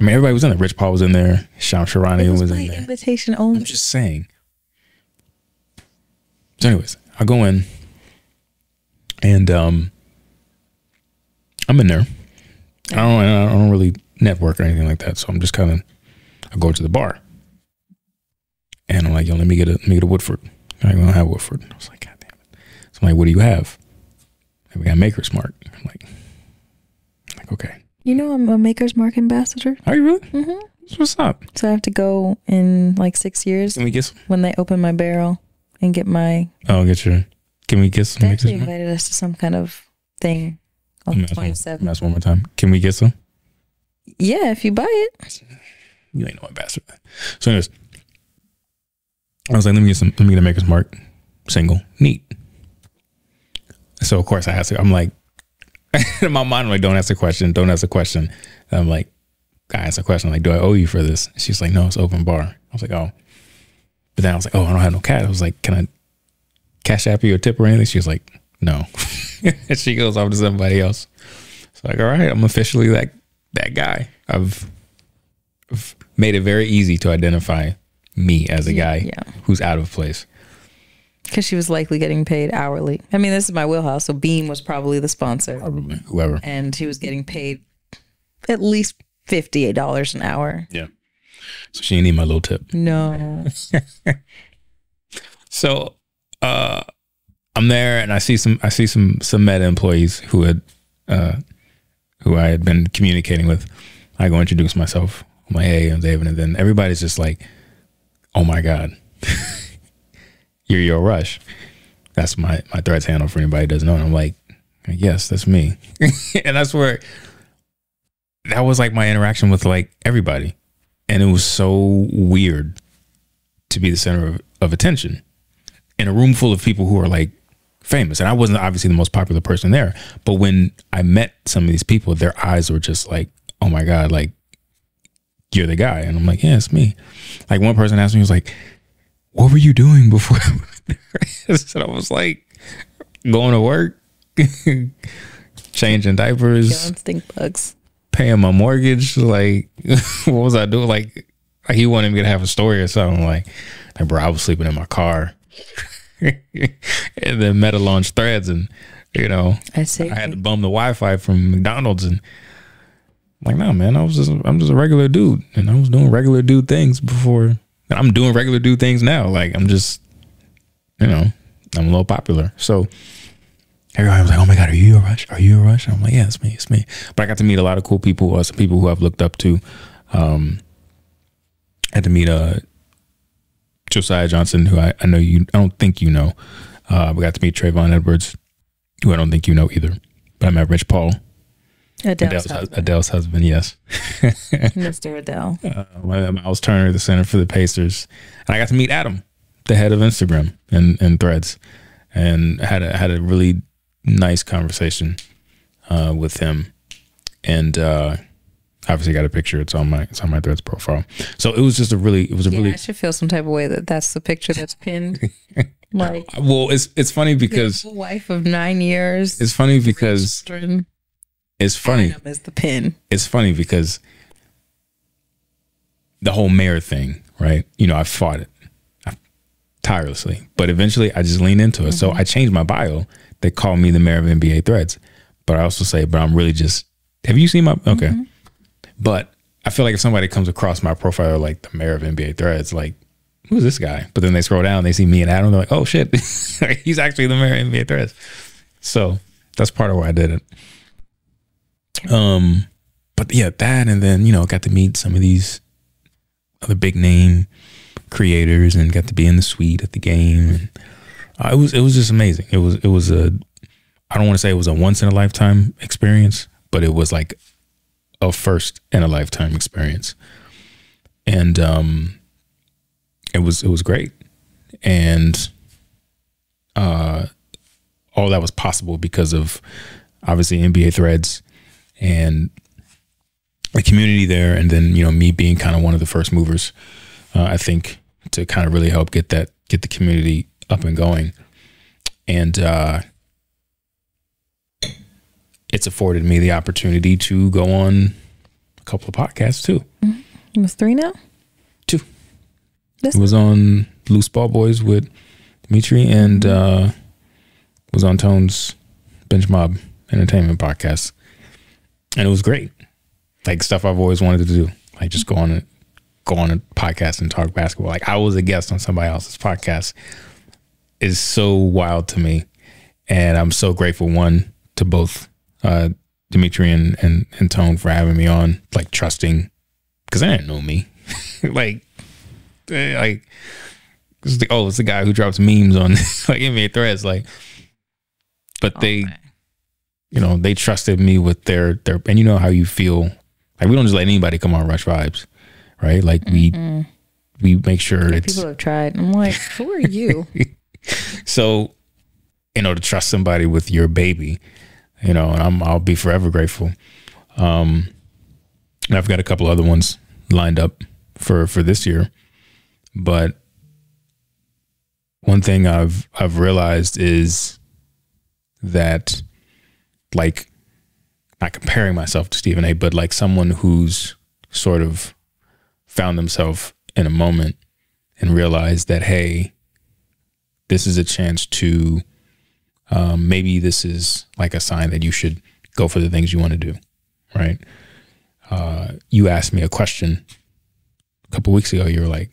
I mean, everybody was in there. Rich Paul was in there. Shams Charania was, was in there. invitation only. I'm just saying. So, anyways, I go in, and um, I'm in there. I don't, I don't really network or anything like that, so I'm just kind of. I go to the bar, and I'm like, "Yo, let me get a let me get a Woodford." I don't have Woodford. I was like, "God damn it!" So I'm like, "What do you have?" And we got Maker's Mark. I'm like, like, okay. You know, I'm a Maker's Mark ambassador, Are you really? mm-hmm. What's up? so I have to go in like six years Can we get some? when they open my barrel and get my. Oh, get your. Can we get some They actually invited us to some kind of thing on the ask one- 27th. let me ask one more time. Can we get some? Yeah, if you buy it. You ain't no ambassador. So, anyways, I was like, let me get some, let me get a Maker's Mark single. Neat. So, of course, I asked her, I'm like, in my mind, I'm like, don't ask a question, don't ask a question. And I'm like, I asked a question, like, do I owe you for this? She's like, no, it's open bar. I was like, oh. But then I was like, oh, I don't have no cash. I was like, can I cash app you or tip or anything? She was like, no. and she goes off to somebody else. So like, all right, I'm officially that that guy. I've, I've made it very easy to identify me as a guy yeah. who's out of place. Because she was likely getting paid hourly. I mean, this is my wheelhouse. So Beam was probably the sponsor, Probably whoever. and he was getting paid at least fifty-eight dollars an hour. Yeah. So she didn't need my little tip. No, So uh I'm there and I see some I see some some meta employees who had uh who I had been communicating with. I go introduce myself. I'm like, hey, I'm David, and then everybody's just like, Oh my God. You're your rush. That's my my threats handle for anybody doesn't know. And I'm like, yes, that's me. and that's where that was like my interaction with like everybody. And it was so weird to be the center of, of attention in a room full of people who are like famous. And I wasn't obviously the most popular person there. But when I met some of these people, their eyes were just like, oh my God, like you're the guy. And I'm like, yeah, it's me. Like one person asked me, he was like, what were you doing before? and I was like, going to work, changing diapers, killing stink bugs. paying my mortgage. Like, what was I doing? Like, he wanted me to have a story or something. Like, like bro, I was sleeping in my car, and then Meta launched Threads, and you know, I say I had to bum the Wi-Fi from McDonald's, and I'm like, no, man, I was just, I'm just a regular dude, and I was doing regular dude things before. And I'm doing regular dude things now. Like, I'm just, you know, I'm a little popular, so. Everybody was like, "Oh my god, are you a rush? Are you a rush?" I'm like, "Yeah, it's me, it's me." But I got to meet a lot of cool people, uh, some people who I've looked up to. Um, had to meet uh, Josiah Johnson, who I, I know you. I don't think you know. Uh, we got to meet Trayvon Edwards, who I don't think you know either. But I met Rich Paul, Adele's Adele's, husband, Adele's husband. Yes, Mr. Adele. uh, Miles Turner, the center for the Pacers, and I got to meet Adam, the head of Instagram and, and Threads, and had a had a really nice conversation uh, with him, and uh, obviously got a picture. It's on my it's on my threads profile. So it was just a really it was a Yeah, really I should feel some type of way that that's the picture that's pinned. like well. It's it's funny because wife of nine years. it's funny because children. It's funny. Adam is the pin. It's funny because the whole mayor thing, right? You know, I fought it tirelessly, but eventually I just leaned into it. So mm-hmm. I changed my bio. They call me the mayor of NBA Threads, but I also say, but I'm really just. Have you seen my okay? Mm-hmm. But I feel like if somebody comes across my profile like the mayor of NBA Threads, like who's this guy? But then they scroll down, they see me and Adam, they're like, oh shit, he's actually the mayor of NBA Threads. So that's part of why I did it. Um, but yeah, that and then you know got to meet some of these other big name creators and got to be in the suite at the game. And uh, it was it was just amazing. It was it was a I don't want to say it was a once in a lifetime experience, but it was like a first in a lifetime experience. And um it was it was great. And uh all that was possible because of obviously NBA threads and the community there and then you know me being kind of one of the first movers uh, I think to kind of really help get that get the community up and going. And uh it's afforded me the opportunity to go on a couple of podcasts too. It was three now. two. This it was on loose ball boys with Dimitri and uh was on Tone's bench mob entertainment podcast and it was great. Like stuff I've always wanted to do. Like just go on a go on a podcast and talk basketball. Like I was a guest on somebody else's podcast. Is so wild to me. And I'm so grateful one to both uh Dimitri and, and, and Tone for having me on. Like trusting because they didn't know me. Like like it's the, oh it's the guy who drops memes on like NBA threads like but they you know they trusted me with their their and you know how you feel like we don't just let anybody come on Rush'd Vibes right like we we make sure it's People have tried. I'm like, who are you? so you know to trust somebody with your baby you know and I'm I'll be forever grateful um and I've got a couple other ones lined up for for this year but one thing I've I've realized is that like not comparing myself to Stephen A, but like someone who's sort of found themselves in a moment and realized that hey, this is a chance to um, maybe this is like a sign that you should go for the things you want to do, right? Uh, you asked me a question a couple weeks ago. You were like,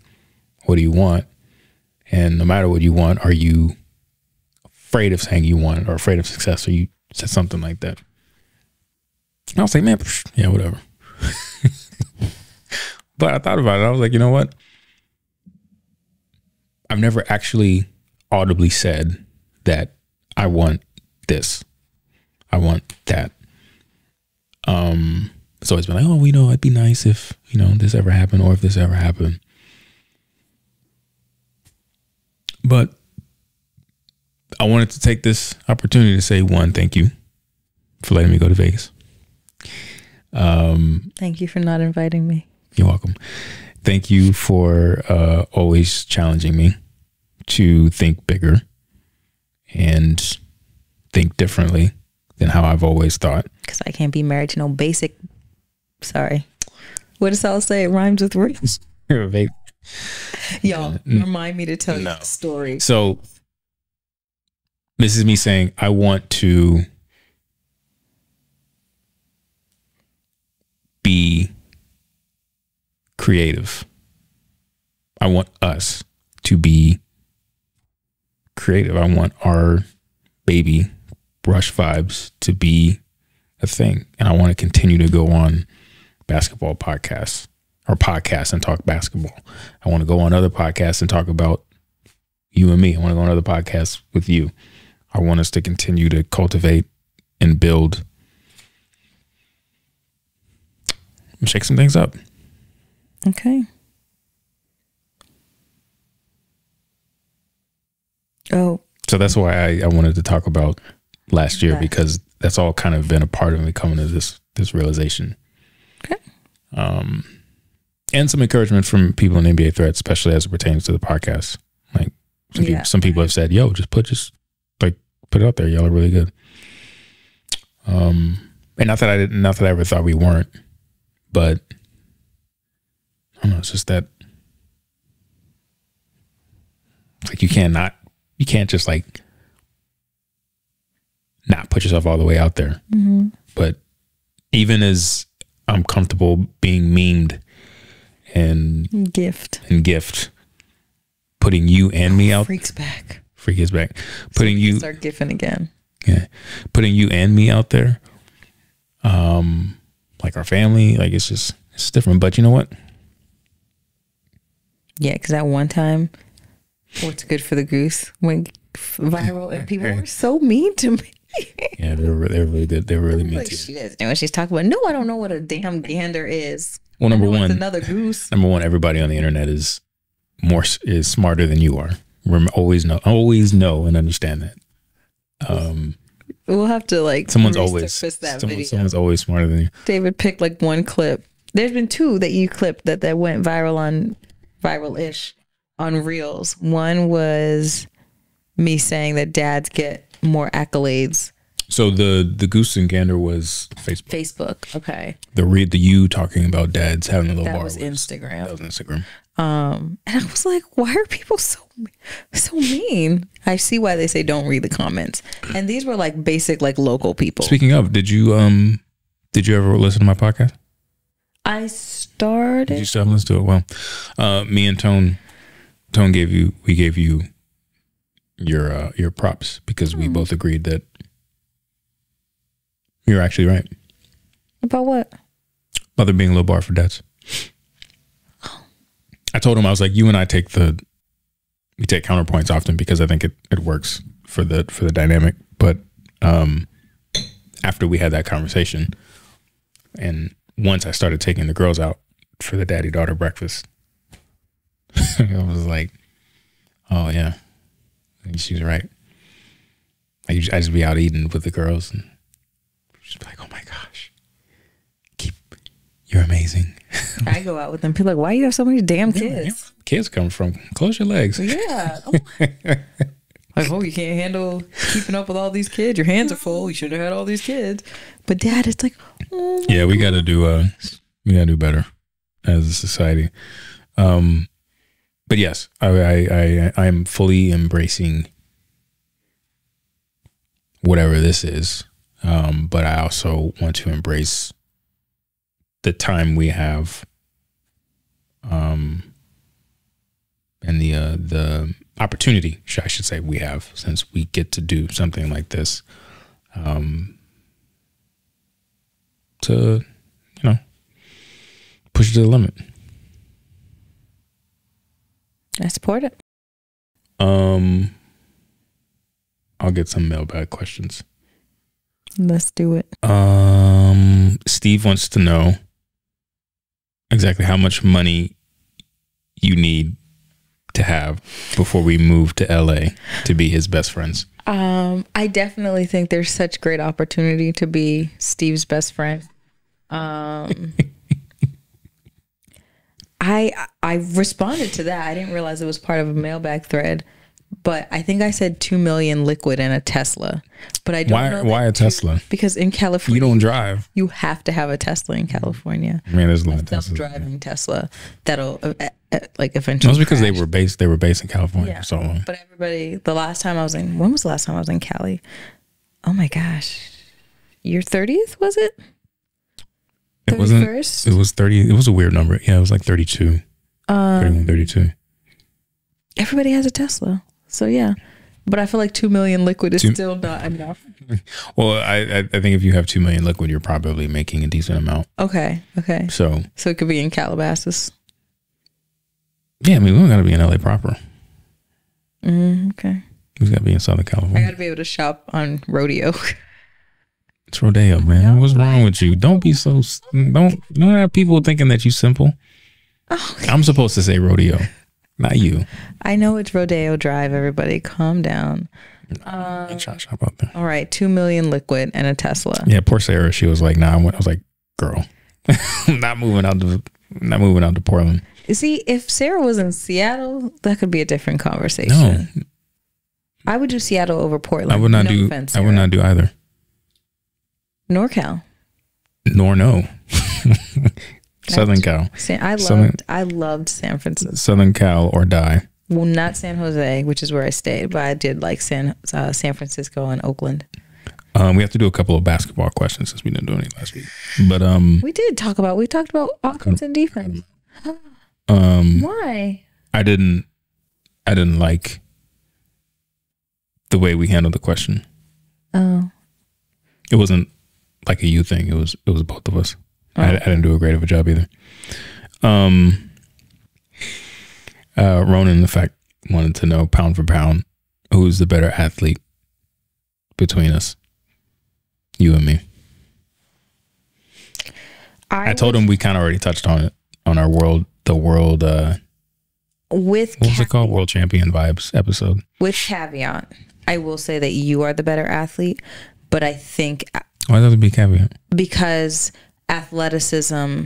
"What do you want?" And no matter what you want, are you afraid of saying you want it or afraid of success? Or you said something like that. And I was like, man, yeah, whatever. but I thought about it. I was like, you know what? I've never actually audibly said that I want this. I want that. Um, it's always been like, oh, you know, it'd be nice if, you know, this ever happened or if this ever happened. But I wanted to take this opportunity to say one, thank you for letting me go to Vegas. Um, Thank you for not inviting me. you're welcome. Thank you for uh, always challenging me to think bigger and think differently than how I've always thought. Because I can't be married to no basic. Sorry. What does I'll say? It rhymes with rich. Y'all, remind me to tell you No. the story. So this is me saying I want to be creative. I want us to be creative. I want our baby brush vibes to be a thing. And I want to continue to go on basketball podcasts or podcasts and talk basketball. I want to go on other podcasts and talk about you and me. I want to go on other podcasts with you. I want us to continue to cultivate and build and shake some things up. Okay. Oh, So that's why I, I wanted to talk about last year Okay. because that's all kind of been a part of me coming to this this realization. Okay. Um, and some encouragement from people in NBA threads, especially as it pertains to the podcast. Like some, Yeah. people, some people have said, "Yo, just put just put it out there. Y'all are really good." Um, and not that I didn't, not that I ever thought we weren't, but I don't know. It's just that like you can't not you can't just like not put yourself all the way out there. Mm-hmm. But even as I'm comfortable being memed and Gift. and gift, putting you and me out, Freaks back. Freak is back, putting you Start gifting again. yeah, putting you and me out there, um, like our family, like it's just it's different. But you know what? Yeah, because that one time, what's good for the goose went viral and people were so mean to me. Yeah, they're they're really good. They're really mean like, too. she doesn't know what she's talking about. No, I don't know what a damn gander is. Well, number I know it's one, another goose. number one, everybody on the internet is more is smarter than you are. Rem- always know, always know and understand that. Um, We'll have to like someone's always that someone- someone's always smarter than you. David picked like one clip. There's been two that you clipped that that went viral on viral-ish on Reels. One was me saying that dads get more accolades. So the the goose and gander was Facebook. Facebook. Okay. The read the you talking about dads having a little That bar was was Instagram. that was Instagram. Um, and I was like, why are people so so mean? I see why they say don't read the comments. And these were like basic, like local people. Speaking of, did you um did you ever listen to my podcast? I Did you started. still listen to it? Well, uh, me and Tone Tone gave you we gave you your uh, your props because we both agreed that you're actually right About what? about there being a little bar for dads. I told him I was like, you and I take the we take counterpoints often because I think it, it works for the for the dynamic. But um, after we had that conversation, and once I started taking the girls out for the daddy daughter breakfast, I was like, oh yeah, she's right. I usually, I just be out eating with the girls and just be like, oh my keep you're amazing. I go out with them. People are like, why do you have so many damn kids? Kids come from close your legs. Yeah. like, oh, you can't handle keeping up with all these kids. Your hands are full. You should have had all these kids. But dad, it's like, oh, Yeah, we got to do uh we got to do better as a society. Um but yes, I I I I am fully embracing whatever this is. Um but I also want to embrace the time we have um and the uh the opportunity I should say we have since we get to do something like this um to you know push it to the limit I support it. um i'll get some mailbag questions Let's do it. um steve wants to know exactly how much money you need to have before we move to la to be his best friends Um, I definitely think there's such great opportunity to be Steve's best friend. Um, I I responded to that. I didn't realize it was part of a mailbag thread, but I think I said two million liquid and a Tesla. But I don't why know why a tesla because in California you don't drive you have to have a Tesla in California. man there's a lot of teslas Self-driving Tesla that'll uh, uh, uh, like eventually. that's because they were based they were based in california Yeah. for so long But everybody, the last time I was in, when was the last time I was in Cali? Oh my gosh, your thirtieth was it? it wasn't it was 30 it was a weird number yeah it was like 32 Um, 31 32 everybody has a Tesla, so yeah. But I feel like two million liquid is Two- still not enough. Well, I I think if you have two million liquid, you're probably making a decent amount. Okay, okay. So So it could be in Calabasas. yeah, I mean we don't gotta be in LA proper. Mm, okay. We gotta be in Southern California. I got to be able to shop on rodeo. It's rodeo, man. What's wrong with you? Don't be so. Don't don't have people thinking that you simple. Oh, I'm supposed to say rodeo, not you. I know it's Rodeo Drive. Everybody, calm down. I ain't trying shop out there. All right, two million liquid and a Tesla. Yeah, poor Sarah. She was like, "Nah." I was like, "Girl, I'm not moving out to not moving out to Portland. You see, if Sarah was in Seattle, that could be a different conversation. No, I would do Seattle over Portland. I would not No do. offense, I would not do either. NorCal. Nor no. Southern Cal, San, I loved. Southern- I loved San Francisco. Southern Cal or die. Well, not San Jose, which is where I stayed, but I did like San uh, San Francisco and Oakland. Um, we have to do a couple of basketball questions since we didn't do any last week. But um, We did talk about. We talked about offense and defense. um, Why? I didn't. I didn't like the way we handled the question. Oh, It wasn't like a you thing. It was. It was both of us. I, I didn't do a great of a job either. Um. Uh, Ronan, in fact, wanted to know pound for pound who's the better athlete between us, you and me. I, told him we kind of already touched on it on our world, the world. uh with What was ca- it called? World Champion Vibes episode. with caveat. I will say that you are the better athlete, but I think Why does it be caveat? because athleticism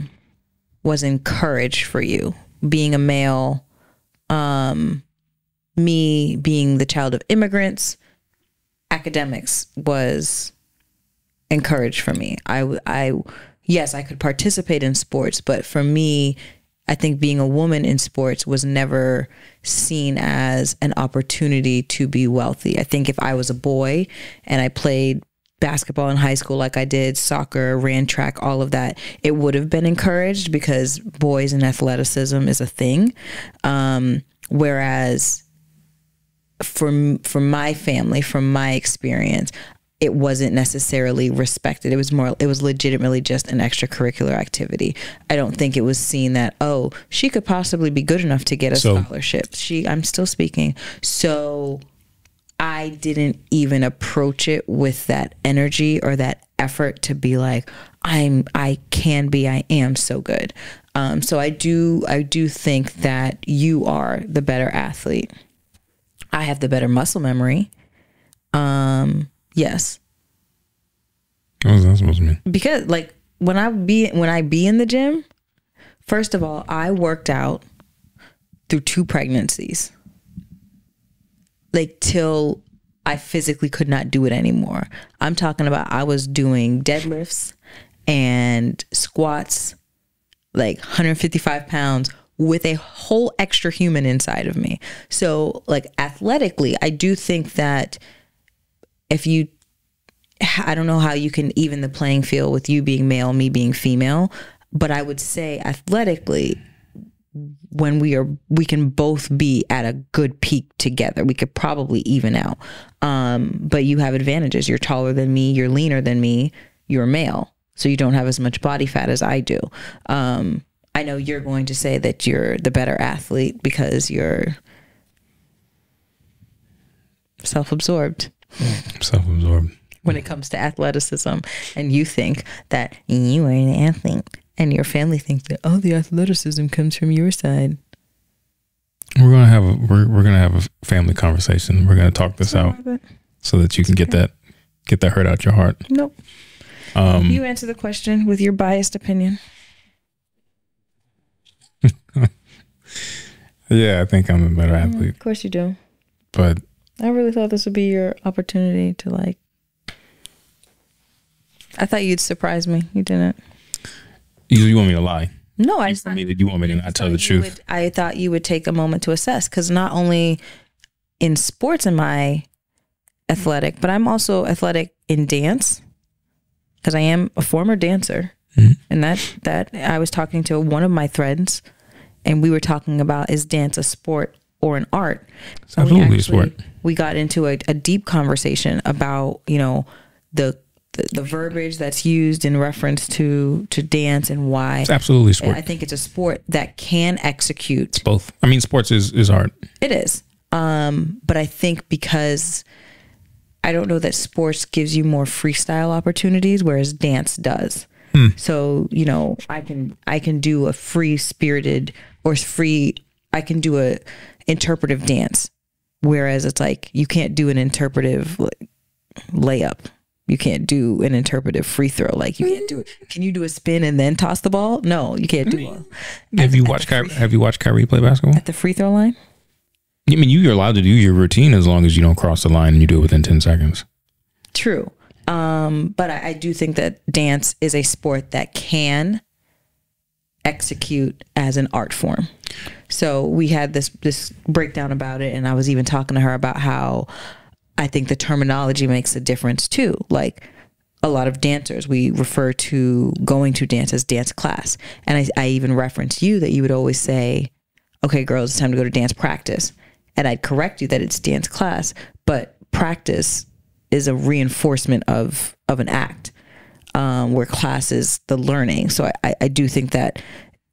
was encouraged for you being a male um me being the child of immigrants academics was encouraged for me. I i yes i could participate in sports but for me i think being a woman in sports was never seen as an opportunity to be wealthy. I think if i was a boy and i played basketball in high school like I did, soccer, ran track, all of that, it would have been encouraged because boys and athleticism is a thing. Um, whereas for for my family, from my experience, it wasn't necessarily respected. It was more it was legitimately just an extracurricular activity. I don't think it was seen that, oh, she could possibly be good enough to get a So- scholarship. She I'm still speaking. So I didn't even approach it with that energy or that effort to be like I'm I can be I am so good. Um, so I do I do think that you are the better athlete. I have the better muscle memory. Um, yes, What was that supposed to mean? because like when I be when I be in the gym, first of all, I worked out through two pregnancies. Like till I physically could not do it anymore. I'm talking about I was doing deadlifts and squats like 155 pounds with a whole extra human inside of me. So like athletically, I do think that if you I don't know how you can even the playing field with you being male, me being female, but I would say athletically when we are we can both be at a good peak together. We could probably even out. Um, but you have advantages. You're taller than me, you're leaner than me, you're male. So you don't have as much body fat as I do. Um, I know you're going to say that you're the better athlete because you're self-absorbed Self-absorbed. when it comes to athleticism and you think that you are an athlete and your family thinks that oh the athleticism comes from your side. We're gonna have a we're, we're gonna have a family conversation. We're gonna talk this out so that you can get that get that hurt out your heart. nope. Um, you answer the question with your biased opinion. Yeah, I think I'm a better athlete, of course you do. But i really thought this would be your opportunity to like i thought you'd surprise me. You didn't you, you want me to lie? no i just I mean, you want me to not tell the truth? would- I thought you would take a moment to assess because not only in sports am I athletic, but I'm also athletic in dance because I am a former dancer, Mhm. and that that I was talking to one of my threads, and we were talking about is dance a sport or an art? It's absolutely a actually- sport. We got into a, a deep conversation about you know the, the the verbiage that's used in reference to to dance and why It's absolutely sport. I think it's a sport that can execute. it's Both. I mean, sports is is art. It is. Um, but I think because I don't know that sports gives you more freestyle opportunities, whereas dance does. So, you know, I can I can do a free spirited or free I can do a interpretive dance. Whereas it's like you can't do an interpretive layup. You can't do an interpretive free throw. Like you can't do it. Can you do a spin and then toss the ball? No, you can't do it. Have you watched Kyrie, Have you watched Kyrie play basketball? At the free throw line? I mean, you're allowed to do your routine as long as you don't cross the line and you do it within ten seconds. True. Um, but I, I do think that dance is a sport that can execute as an art form. So we had this this breakdown about it, and I was even talking to her about how I think the terminology makes a difference too. Like a lot of dancers, we refer to going to dance as dance class, and I, I even referenced you that you would always say, "Okay, girls, it's time to go to dance practice," and I'd correct you that it's dance class, but practice is a reinforcement of of an act um, where class is the learning. So I, I do think that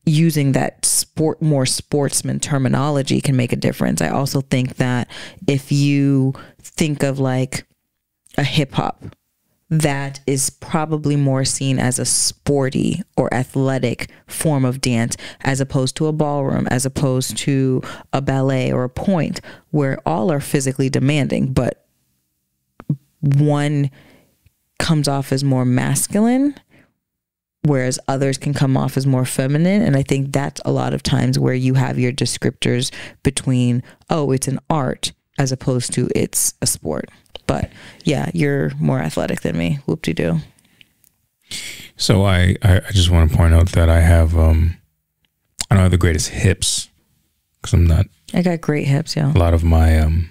using that sport more sportsman terminology can make a difference. I also think that if you think of like a hip hop that is probably more seen as a sporty or athletic form of dance as opposed to a ballroom, as opposed to a ballet or a pointe where all are physically demanding, but one comes off as more masculine whereas others can come off as more feminine. And i think that's a lot of times where you have your descriptors between oh it's an art as opposed to it's a sport. But yeah you're more athletic than me. Whoop-de-doo. So I, I, I just want to point out that I have um I don't have the greatest hips because I'm not i got great hips yeah a lot of my um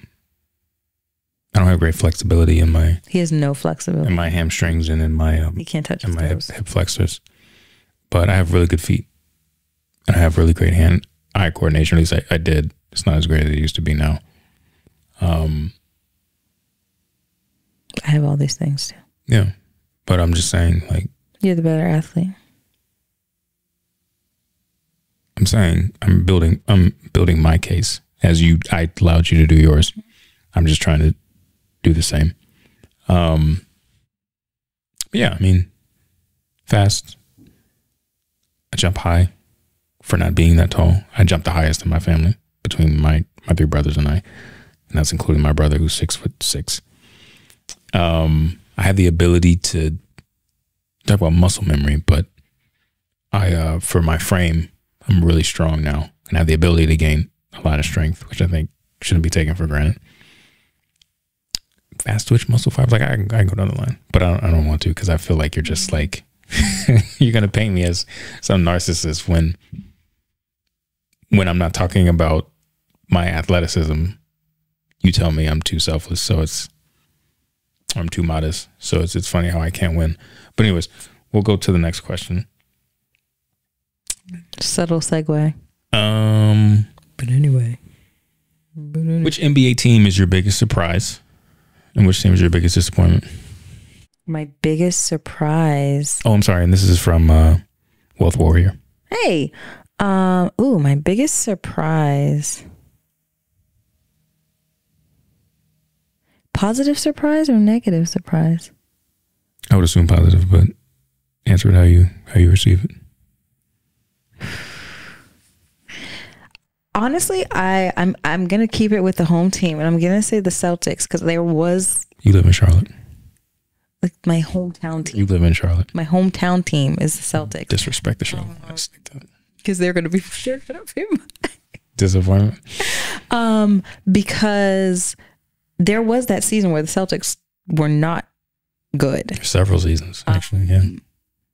I don't have great flexibility in my he has no flexibility in my hamstrings and in my um he can't touch in my hip, hip flexors. But I have really good feet. And I have really great hand eye coordination. At least I, I did. It's not as great as it used to be now. Um i have all these things too yeah. But I'm just saying, like you're the better athlete I'm saying I'm building I'm building my case as you I allowed you to do yours. I'm just trying to do the same. Um yeah, I mean fast. I jump high for not being that tall. I jump the highest in my family between my my three brothers and I. And that's including my brother who's six foot six. Um I have the ability to talk about muscle memory, but I uh for my frame I'm really strong now and have the ability to gain a lot of strength, which I think shouldn't be taken for granted. Fast twitch muscle fibers, like I can, I can go down the line, but I don't, I don't want to because I feel like you're just like you're gonna paint me as some narcissist when when I'm not talking about my athleticism. You tell me I'm too selfless, so it's I'm too modest. So it's it's funny how I can't win. But anyways, we'll go to the next question. subtle segue Um, but anyway which NBA team is your biggest surprise, and which team is your biggest disappointment? my biggest surprise Oh, I'm sorry, and this is from uh, Wealth Warrior. Hey, um, ooh, my biggest surprise. Positive surprise or negative surprise? I would assume positive, but answer it how you how you receive it. Honestly, I I'm I'm gonna keep it with the home team, and I'm gonna say the Celtics because there was You live in Charlotte. like my hometown team. You live in Charlotte. My hometown team is the Celtics Disrespect the show. Because they're gonna be shut up him. Disappointment. Um, because there was that season where the Celtics were not good. Several seasons, actually. Yeah.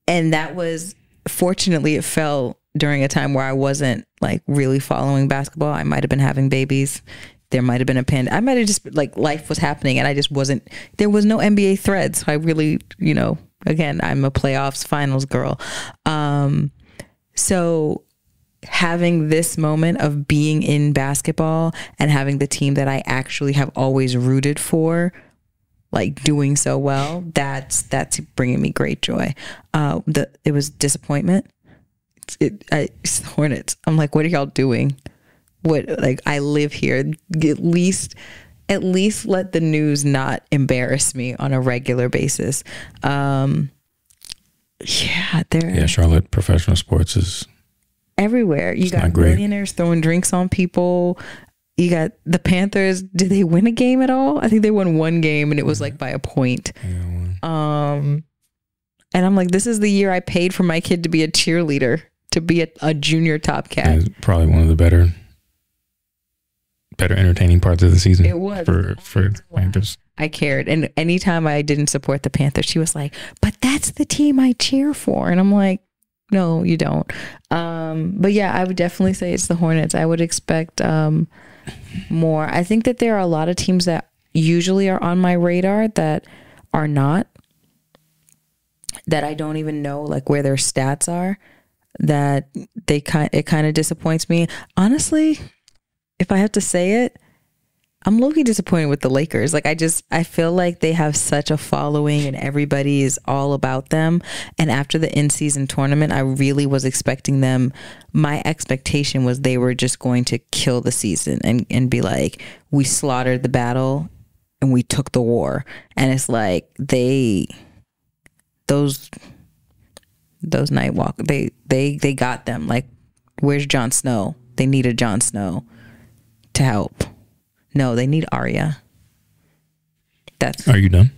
and that was fortunately it fell during a time where I wasn't like really following basketball. I might have been having babies. There might have been a pandemic. I might have just like life was happening and I just wasn't there was no NBA thread. So I really, you know, again, I'm a playoffs finals girl. Um so having this moment of being in basketball and having the team that I actually have always rooted for like doing so well that's that's bringing me great joy uh the it was disappointment it I, it's the hornets i'm like what are y'all doing what like i live here at least at least let the news not embarrass me on a regular basis um yeah they're Yeah, Charlotte professional sports is everywhere. You got millionaires throwing drinks on people. You got the Panthers. Did they win a game at all? I think they won one game, and it was like by a point. yeah, Um, and I'm like, this is the year I paid for my kid to be a cheerleader, to be a, a junior top cat. It's probably one of the better, better entertaining parts of the season. It was. for for Panthers. I cared. And anytime I didn't support the Panthers, she was like, but that's the team I cheer for. And I'm like, no, you don't. Um, but yeah, I would definitely say it's the Hornets. I would expect um, more. I think that there are a lot of teams that usually are on my radar that are not, that I don't even know like where their stats are. That they kind it kind of disappoints me. Honestly, if I have to say it, I'm low-key disappointed with the Lakers. Like I just I feel like they have such a following and everybody is all about them. And after the in-season tournament, I really was expecting them my expectation was they were just going to kill the season and and be like, we slaughtered the battle and we took the war. And it's like they those those night walk they they they got them. Like where's Jon Snow? They needed Jon Snow to help. No, they need Arya. That's Are you done?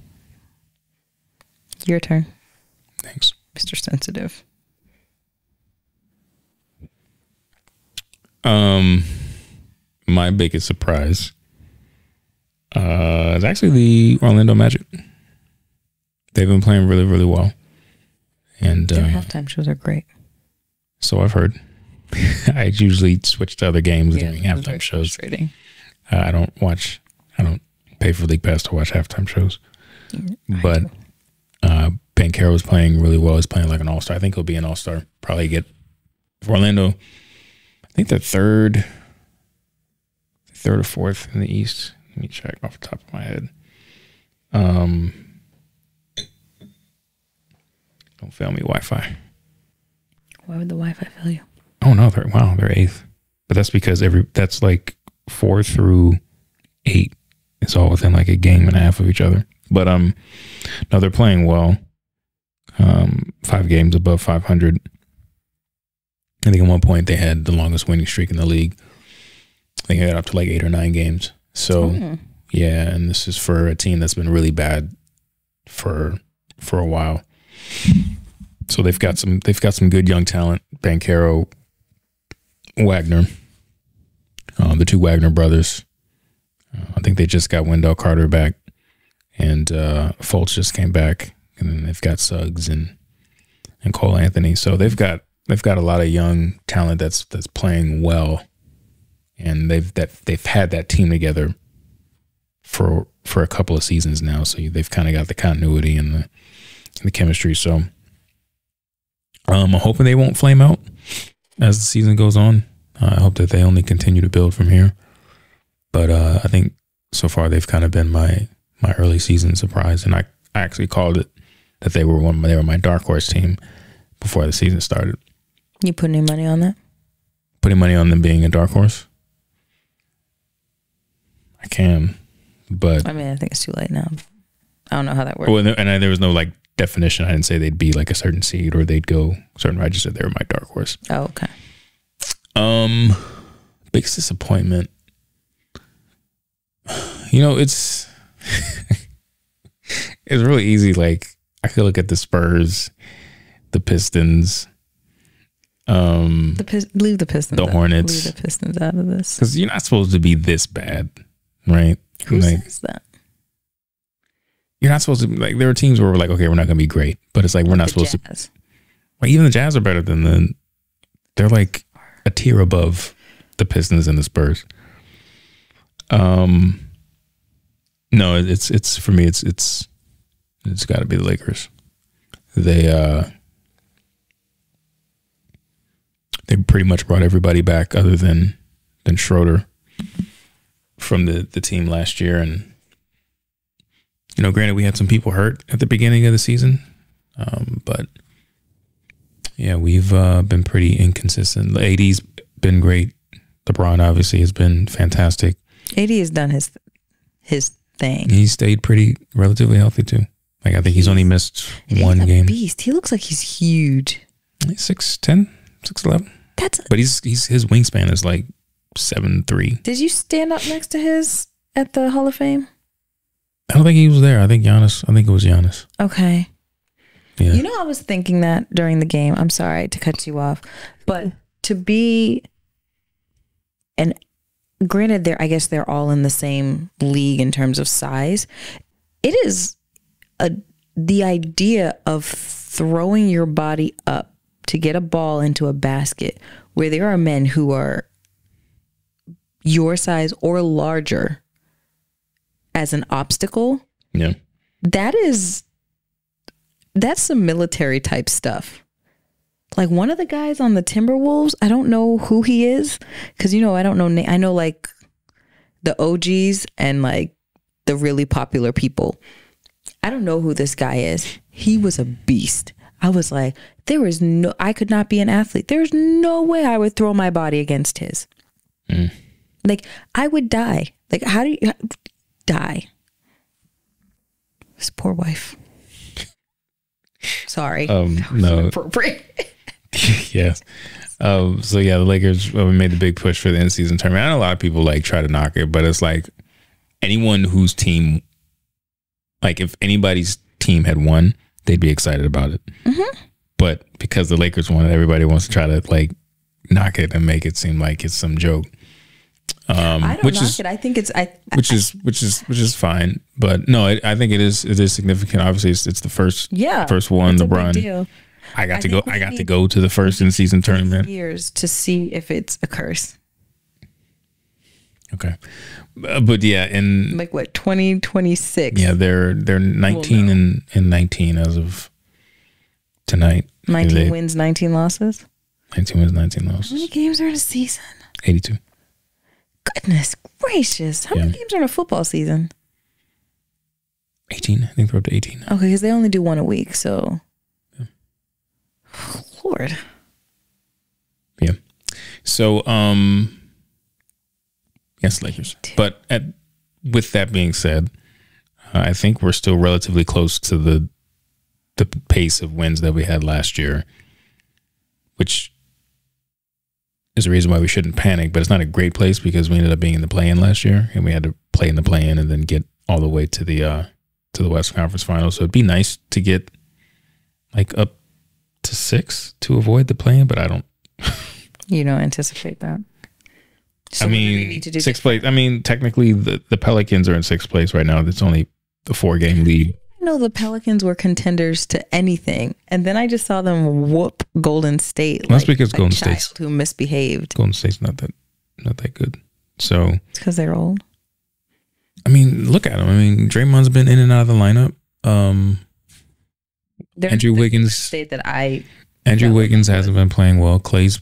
your turn, Thanks. Mr. Sensitive. Um, my biggest surprise uh, is actually the Orlando Magic. They've been playing really, really well, and Their uh, halftime shows are great. so I've heard. I usually switch to other games during halftime shows. Uh, I don't watch. I don't pay for League Pass to watch halftime shows. But uh, Banchero was playing really well. He's playing like an all star. I think he'll be an all star. Probably get for Orlando. I think they're third, third or fourth in the East. Let me check off the top of my head. Um, don't fail me, Wi-Fi. Why would the Wi-Fi fail you? Oh no, they're wow, they're eighth. But that's because every that's like four through eight. It's all within like a game and a half of each other. But um no, they're playing well. Um five games above five hundred. I think at one point they had the longest winning streak in the league. I think they got up to like eight or nine games. So Hmm. yeah, and this is for a team that's been really bad for for a while. So they've got some they've got some good young talent. Banchero, Wagner, uh, the two Wagner brothers. Uh, I think they just got Wendell Carter back, and uh, Fultz just came back, and then they've got Suggs and and Cole Anthony. So they've got they've got a lot of young talent that's that's playing well, and they've that they've had that team together for for a couple of seasons now. So they've kind of got the continuity and the the chemistry. So um, I'm hoping they won't flame out as the season goes on. Uh, I hope that they only continue to build from here. But uh, I think so far they've kind of been my my early season surprise, and I, I actually called it that they were one they were my dark horse team before the season started. You put any money on that? Putting money on them being a dark horse, I can, but I mean, I think it's too late now. I don't know how that works. well, and I, there was no like definition. I didn't say they'd be like a certain seed or they'd go certain. Said they were my dark horse. Oh, okay. Um, biggest disappointment. You know, it's it's really easy. Like I could look at the Spurs, the Pistons, um, The leave the Pistons. The out. Hornets. Leave the Pistons out of this. because you're not supposed to be this bad, right? Who like says that? You're not supposed to. Like there are teams where we're like, okay, we're not gonna be great, but it's like we're not supposed to. Jazz. Like, even the Jazz are better than the. They're like a tier above the Pistons and the Spurs. Um. No, it's it's for me. It's it's it's got to be the Lakers. They uh. They pretty much brought everybody back other than than Schroeder from the the team last year, and you know, granted, we had some people hurt at the beginning of the season, um, but yeah, we've uh, been pretty inconsistent. The AD's been great. LeBron obviously has been fantastic. AD has done his his thing. He stayed pretty relatively healthy too. Like I think he's only missed He's one game. Beast. He looks like he's huge. He's six ten, six eleven. That's. But he's he's his wingspan is like seven three. Did you stand up next to his at the Hall of Fame? I don't think he was there. I think Giannis. I think it was Giannis. Okay. Yeah. You know, I was thinking that during the game. I'm sorry to cut you off, but to be, and granted, they're I guess they're all in the same league in terms of size. It is a the idea of throwing your body up to get a ball into a basket where there are men who are your size or larger as an obstacle yeah. that is that's some military type stuff. Like one of the guys on the Timberwolves, I don't know who he is because you know I don't know. Na- I know like the OGs and like the really popular people. I don't know who this guy is. He was a beast. I was like, there is no. I could not be an athlete. There's no way I would throw my body against his. Mm. Like I would die. Like how do you die? His poor wife. Sorry. Um, no. Appropriate. yes. Um, so yeah, the Lakers made the big push for the end season tournament. I know a lot of people like try to knock it, but it's like anyone whose team, like if anybody's team had won, they'd be excited about it. But because the Lakers won, everybody wants to try to like knock it and make it seem like it's some joke. Um, I don't which is it. I think it's I which is which is which is fine. But no, it, I think it is it is significant. Obviously, it's, it's the first yeah. first one. the a big LeBron. deal. I got I to go. I got to go to the first in season tournament. Years to see if it's a curse. Okay, Uh, but yeah, in Like what, twenty twenty six? yeah, they're they're nineteen no. and and nineteen as of tonight. Nineteen They- wins, nineteen losses. Nineteen wins, nineteen losses. How many games are in a season? eighty-two. Goodness gracious. How many games are in a football season? 18. I think they're up to 18. Okay, because they only do one a week, so Lord. Yeah. So, um, yes, Lakers. But at, with that being said, uh, I think we're still relatively close to the the pace of wins that we had last year, which is a reason why we shouldn't panic. But it's not a great place because we ended up being in the play-in last year, and we had to play in the play-in and then get all the way to the uh, to the West Conference Finals. So it'd be nice to get like up to six to avoid the play-in, but I don't. You don't anticipate that. So I mean, need to do sixth place. I mean, technically, the, the Pelicans are in sixth place right now. That's only the four game lead. Know the Pelicans were contenders to anything, and then I just saw them whoop Golden State. That's because Golden State who misbehaved. Golden State's not that not that good. So, It's because they're old. I mean, look at them. I mean, Draymond's been in and out of the lineup. Um, They're Andrew Wiggins- State that I Andrew Wiggins hasn't been playing well. Clay's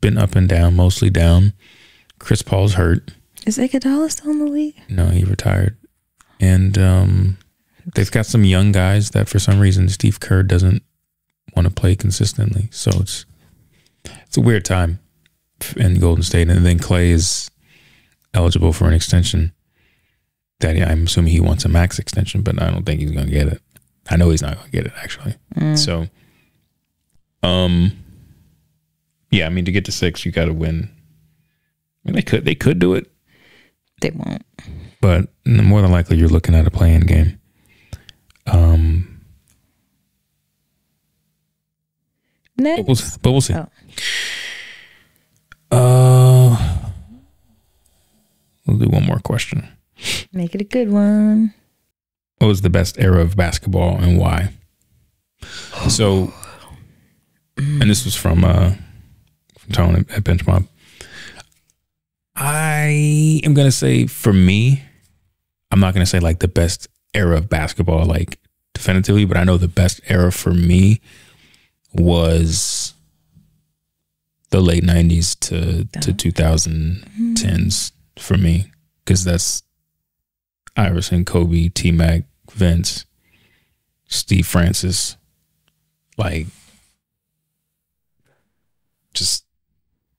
been up and down, mostly down. Chris Paul's hurt. is Iguodala still in the league? No, he retired. And um, they've got some young guys that, for some reason, Steve Kerr doesn't want to play consistently. So it's it's a weird time in Golden State. And then Clay is eligible for an extension. That yeah, I'm assuming he wants a max extension, but I don't think he's going to get it. I know he's not going to get it actually. Mm. So, um, yeah, I mean to get to six, you got to win. I mean, they could they could do it, They won't. but more than likely you're looking at a playing game. Um, Next. but we'll, but we'll see. Oh. Uh, we'll do one more question. Make it a good one. What was the best era of basketball and why? So, and this was from uh from Tone at, at Bench Mob. I am gonna say for me, I'm not gonna say like the best era of basketball, like definitively, but I know the best era for me was the late '90s to to 2010s for me, because that's Iverson, Kobe, T Mac, Vince, Steve Francis, like just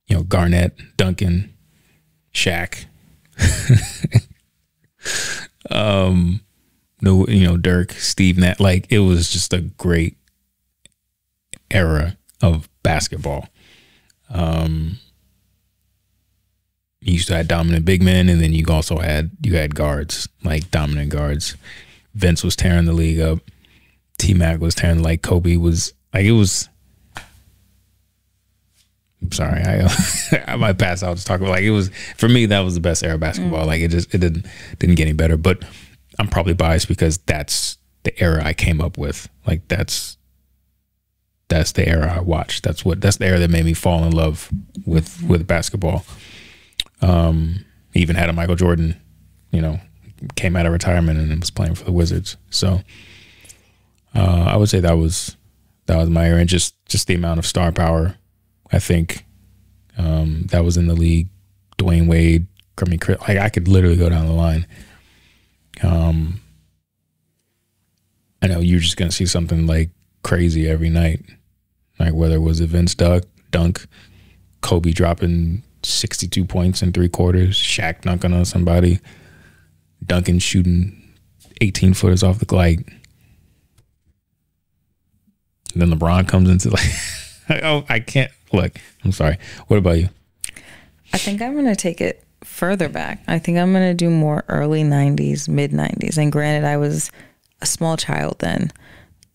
you know Garnett, Duncan, Shaq, um, no, you know Dirk, Steve Nash. Like it was just a great era of basketball. Um, you used to have dominant big men, and then you also had you had guards like dominant guards. Vince was tearing the league up. T Mac was tearing like Kobe was like it was. I'm sorry, I I might pass out to talk about like it was for me that was the best era of basketball. Mm. Like it just it didn't didn't get any better, but I'm probably biased because that's the era I came up with. Like that's that's the era I watched. That's what that's the era that made me fall in love with with basketball. Um, even had a Michael Jordan, you know, came out of retirement and was playing for the Wizards. So uh, I would say that was that was my era, and just just the amount of star power. I think um, that was in the league. Dwyane Wade, mean, like I could literally go down the line. Um, I know you're just gonna see something like crazy every night, like whether it was a Vince Duck dunk, Kobe dropping 62 points in three quarters, Shaq dunking on somebody, Duncan shooting 18 footers off the like. then LeBron comes into like, oh, I can't look. I'm sorry. What about you? I think I'm gonna take it further back. I think I'm gonna do more early 90s, mid 90s. And granted, I was a small child then.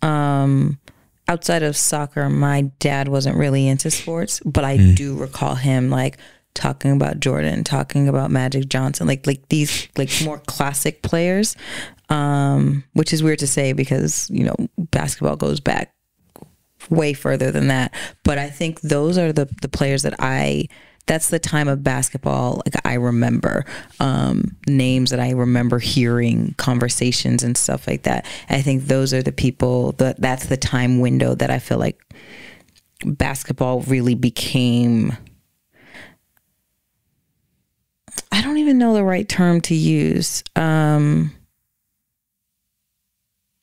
Um, outside of soccer, my dad wasn't really into sports, but I mm. do recall him like talking about Jordan, talking about Magic Johnson, like like these like more classic players. Um, which is weird to say because, you know, basketball goes back way further than that. But I think those are the the players that I that's the time of basketball like I remember um, names that I remember hearing conversations and stuff like that. I think those are the people that that's the time window that I feel like basketball really became I don't even know the right term to use. Um,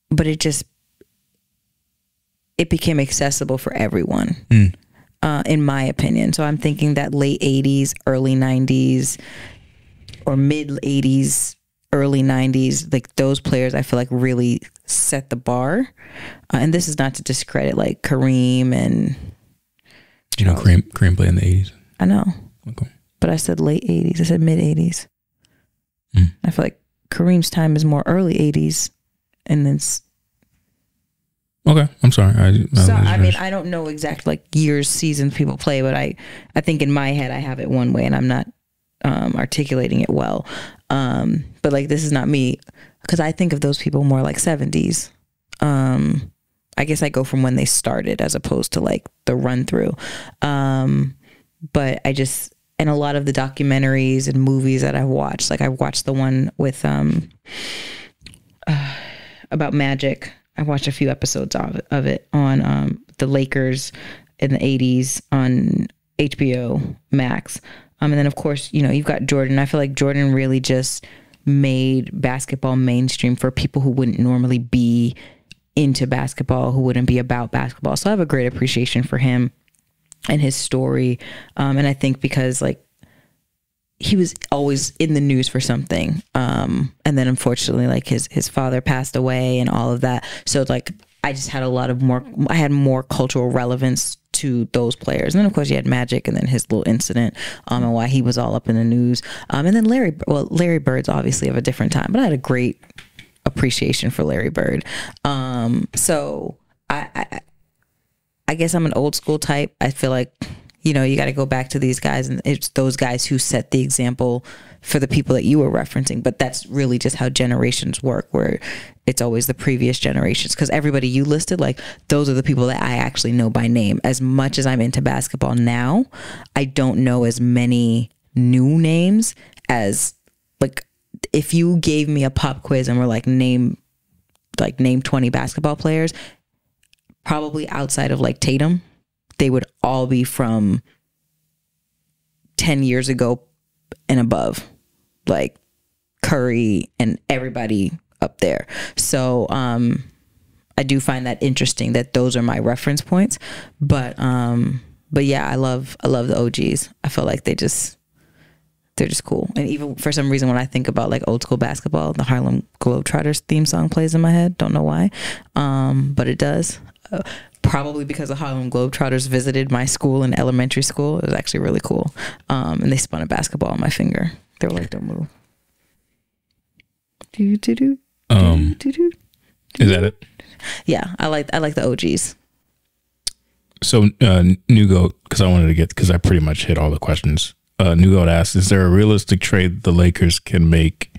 but it just it became accessible for everyone. Mm uh, in my opinion. So I'm thinking that late 80s, early 90s, or mid 80s, early 90s, like those players, I feel like really set the bar. Uh, and this is not to discredit like Kareem and. You know, Kareem, Kareem played in the 80s. I know. Okay. But I said late 80s. I said mid 80s. Mm. I feel like Kareem's time is more early 80s and then Okay, I'm sorry. I, I, so, I mean, I don't know exact like years, seasons people play, but I, I think in my head I have it one way, and I'm not um, articulating it well. Um, but like this is not me because I think of those people more like 70s. Um, I guess I go from when they started as opposed to like the run through. Um, but I just and a lot of the documentaries and movies that I've watched, like I watched the one with um uh, about magic I watched a few episodes of, of it on um, the Lakers in the 80s on HBO Max. Um, and then, of course, you know, you've got Jordan. I feel like Jordan really just made basketball mainstream for people who wouldn't normally be into basketball, who wouldn't be about basketball. So I have a great appreciation for him and his story. Um, and I think because, like, he was always in the news for something. Um, and then unfortunately, like his his father passed away and all of that. So like I just had a lot of more. I had more cultural relevance to those players. And then of course you had Magic and then his little incident um, and why he was all up in the news. Um, and then Larry, well, Larry Bird's obviously of a different time, but I had a great appreciation for Larry Bird. Um, so I, I, I guess I'm an old school type. I feel like you know, you got to go back to these guys, and it's those guys who set the example for the people that you were referencing. But that's really just how generations work, where it's always the previous generations. Because everybody you listed, like, those are the people that I actually know by name. As much as I'm into basketball now, I don't know as many new names as, like, if you gave me a pop quiz and were like, name, like, name 20 basketball players, probably outside of like Tatum they would all be from 10 years ago and above, like Curry and everybody up there. So, um, I do find that interesting that those are my reference points. But, um, but yeah, I love, I love the OGs. I feel like they just, they're just cool. And even for some reason, when I think about like old school basketball, the Harlem Globetrotters theme song plays in my head. Don't know why, um, but it does. Uh, probably because the Harlem Globetrotters visited my school in elementary school. It was actually really cool. Um, and they spun a basketball on my finger. They were like, "Don't move." Do do do Um, do do. is that it? Yeah, I like I like the OGs. So, uh, New Goat, because I wanted to get, because I pretty much hit all the questions. Uh, New Goat asks, is there a realistic trade the Lakers can make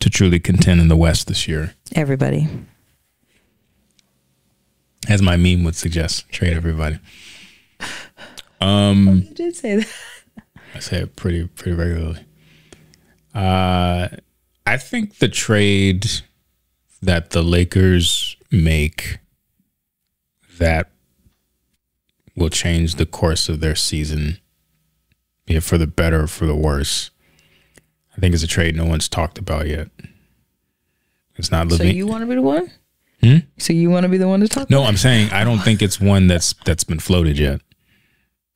to truly contend in the West this year? Everybody. As my meme would suggest, trade everybody. Um, You did say that. I say it pretty pretty regularly. Uh, I think the trade that the Lakers make that will change the course of their season, be it for the better or for the worse. I think it's a trade no one's talked about yet. It's not So you want to be the one? Hmm? So you want to be the one to talk? No, I'm saying I don't think it's one that's that's been floated yet.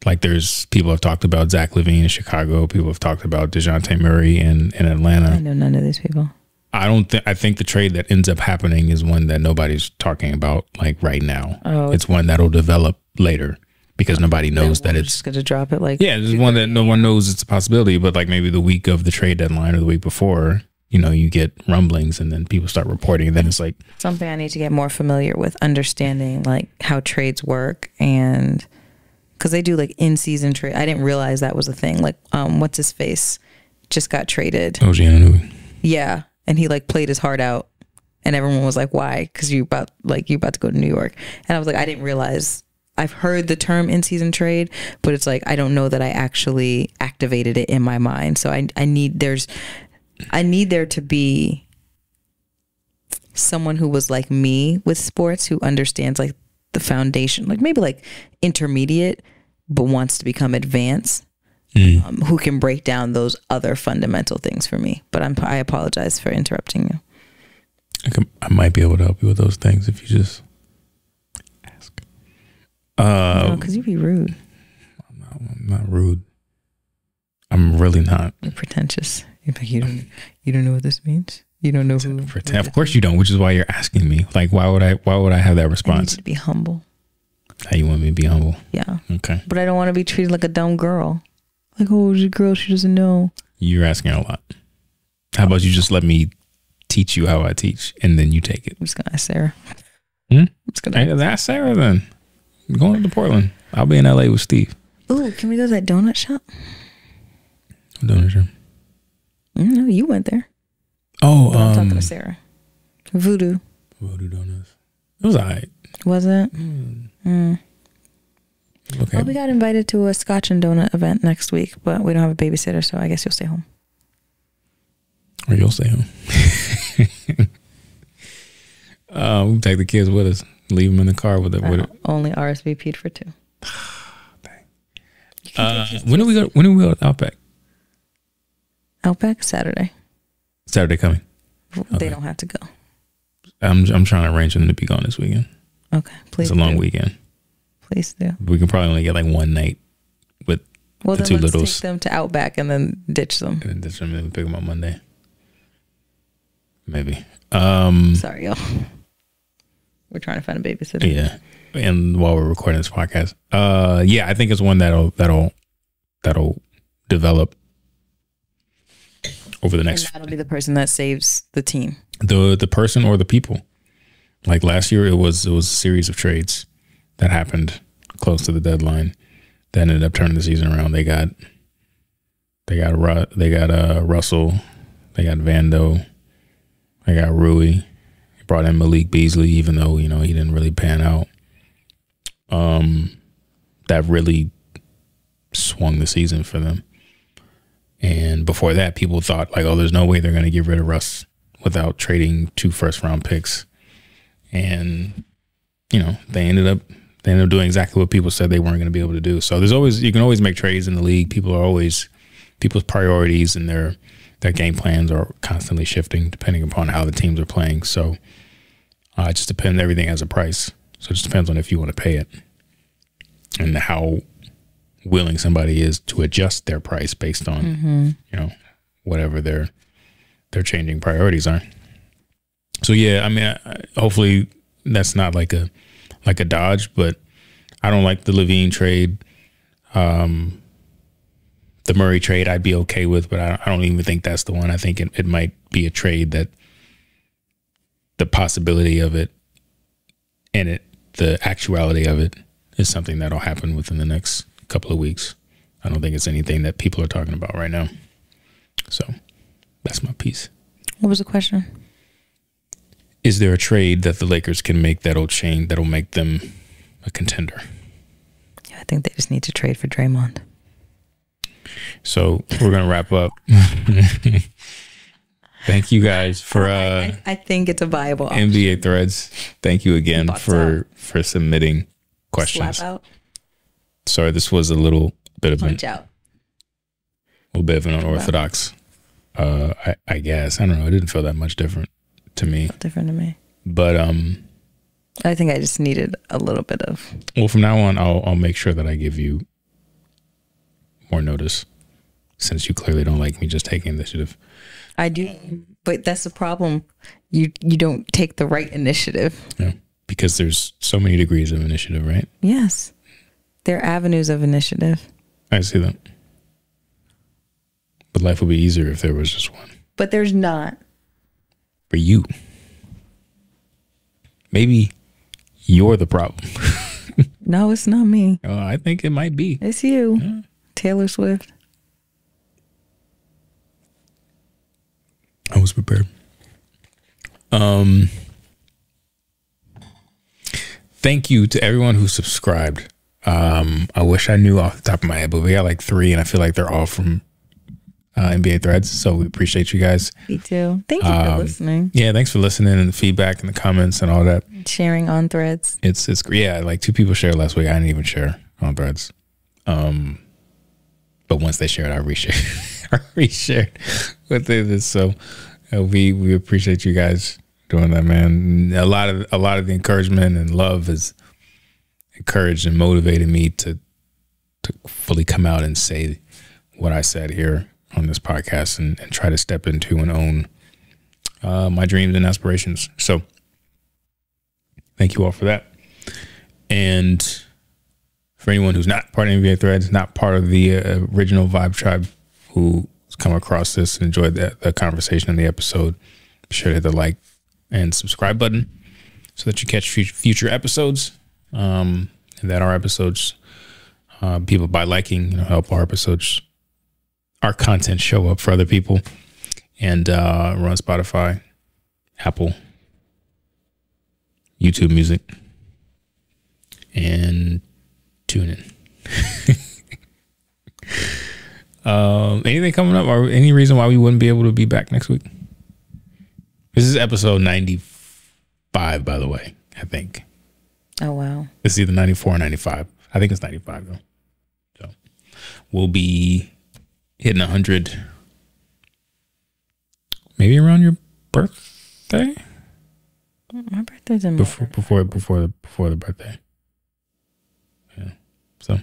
Like there's people have talked about Zach LaVine in Chicago. People have talked about Dejounte Murray in in Atlanta. I know none of these people. I don't think I think the trade that ends up happening is one that nobody's talking about like right now. Oh, it's one that'll develop later because nobody knows that We're it's just gonna drop it like yeah, it's one that no one knows it's a possibility. But like maybe the week of the trade deadline or the week before, you know, you get rumblings and then people start reporting. And then it's like something I need to get more familiar with, understanding like how trades work and because they do like in season trade. I didn't realize that was a thing. Like, um, what's his face just got traded. OG Anunoby. Yeah, and he like played his heart out, and everyone was like, "Why?" Because you about like you about to go to New York, and I was like, I didn't realize. I've heard the term in season trade, but it's like I don't know that I actually activated it in my mind. So I I need there's I need there to be someone who was like me with sports who understands like the foundation, like maybe like intermediate, but wants to become advanced um, who can break down those other fundamental things for me. But I'm I apologize for interrupting you. I, can, I might be able to help you with those things if you just ask. Uh, because you'd be rude. I'm not rude. Really not. You're pretentious. You're like, you don't you don't know what this means. You don't know who. Pretend. Of course you don't, which is why you're asking me. Like, why would I? Why would I have that I need response? you to be humble. How you want me to be humble? Yeah, Okay, but I don't want to be treated like a dumb girl. Like, oh, she's a girl. She doesn't know. you're asking a lot. How about you just let me teach you how I teach, and then you take it? I'm just gonna ask Sarah. Hmm? I'm just gonna. Hey, that's Sarah. Then I'm going to Portland. I'll be in LA with Steve. Ooh, can we go to that donut shop? Doing. Mm, No, you went there. Oh, I'm talking um, to Sarah. Voodoo Voodoo Donuts. It was alright. was it? Mm. Okay. Well, we got invited to a Scotch and donut event next week, but we don't have a babysitter, so I guess you'll stay home. Or you'll stay home. uh, we'll take the kids with us. Leave them in the car with it. With Uh, it. only RSVP'd for two. Uh, when do we go? When do we go to Outback? Outback Saturday. Saturday coming. They Okay. don't have to go. I'm I'm trying to arrange them to be gone this weekend. Okay, please. It's a long do. weekend. Please do. We can probably only get like one night with Well, The then two let's littles. take them to Outback and then ditch them. and then just maybe pick them up Monday. Maybe. Um. Sorry, y'all. We're trying to find a babysitter. Yeah. And while we're recording this podcast, uh, yeah, I think it's one that'll that'll that'll develop over the And next that'll be the person that saves the team. the the person or the people. Like last year, it was it was a series of trades that happened close to the deadline that ended up turning the season around. They got they got Ru- they got uh, Russell, they got Vando, they got Rui. Brought in Malik Beasley, even though you know he didn't really pan out. Um, that really swung the season for them. And before that, people thought like, oh, there's no way they're going to get rid of Russ without trading two first round picks. And you know, they ended up they ended up doing exactly what people said they weren't going to be able to do. So there's always you can always make trades in the league. People are always people's priorities and their their game plans are constantly shifting depending upon how the teams are playing. So uh, it just depends. Everything has a price, so it just depends on if you want to pay it and how willing somebody is to adjust their price based on you know whatever their their changing priorities are. So yeah, I mean, I- hopefully that's not like a like a dodge, but I don't like the LaVine trade. Um, the Murray trade I'd be okay with, but I, I don't even think that's the one. I think it, it might be a trade that the possibility of it and it the actuality of it is something that'll happen within the next couple of weeks. I don't think it's anything that people are talking about right now. So that's my piece. What was the question? Is there a trade that the Lakers can make that'll change that'll make them a contender? Yeah, I think they just need to trade for Draymond. So we're gonna wrap up. Thank you guys for uh I, I think it's a viable option. NBA threads. Thank you again for for submitting questions. Sorry, this was a little bit of an punch out. little bit of an unorthodox. Uh, I, I guess I don't know. It didn't feel that much different to me, Different to me. but um, I think I just needed a little bit of. well, from now on, I'll I'll make sure that I give you more notice, since you clearly don't like me just taking initiative. I do, but that's the problem. You you don't take the right initiative. Yeah, because there's so many degrees of initiative, right? Yes, there are avenues of initiative, I see that. But life would be easier if there was just one but there's not. for you. Maybe you're the problem. No, it's not me. Oh, I think it might be. It's you, Taylor Swift. I was prepared. Um, thank you to everyone who subscribed. Um, I wish I knew off the top of my head, but we got like three, and I feel like they're all from uh, NBA threads. So we appreciate you guys. Me too. Thank you for Um, listening, Yeah, thanks for listening and the feedback and the comments and all that. sharing on threads. It's it's yeah, like two people shared last week. I didn't even share on threads. Um, but once they shared, I reshared. I reshared what they did. So uh, we we appreciate you guys doing that, man. A lot of a lot of the encouragement and love has encouraged and motivated me to to fully come out and say what I said here on this podcast and, and try to step into and own uh, my dreams and aspirations. So thank you all for that. And for anyone who's not part of NBA Threads, not part of the uh, original Vibe Tribe, who's come across this and enjoyed the, the conversation in the episode, be sure to hit the like and subscribe button so that you catch future, future episodes. Um, and that our episodes, uh, people by liking, you know, help our episodes, our content show up for other people. And uh, we're on Spotify, Apple, YouTube Music, and tune in. um, anything coming up, or any reason why we wouldn't be able to be back next week? This is episode ninety-five, by the way. I think Oh wow. it's either ninety-four or ninety-five. I think it's ninety-five though. So we'll be hitting hundred, maybe around your birthday My birthday's in before before before the before the birthday. Yeah. So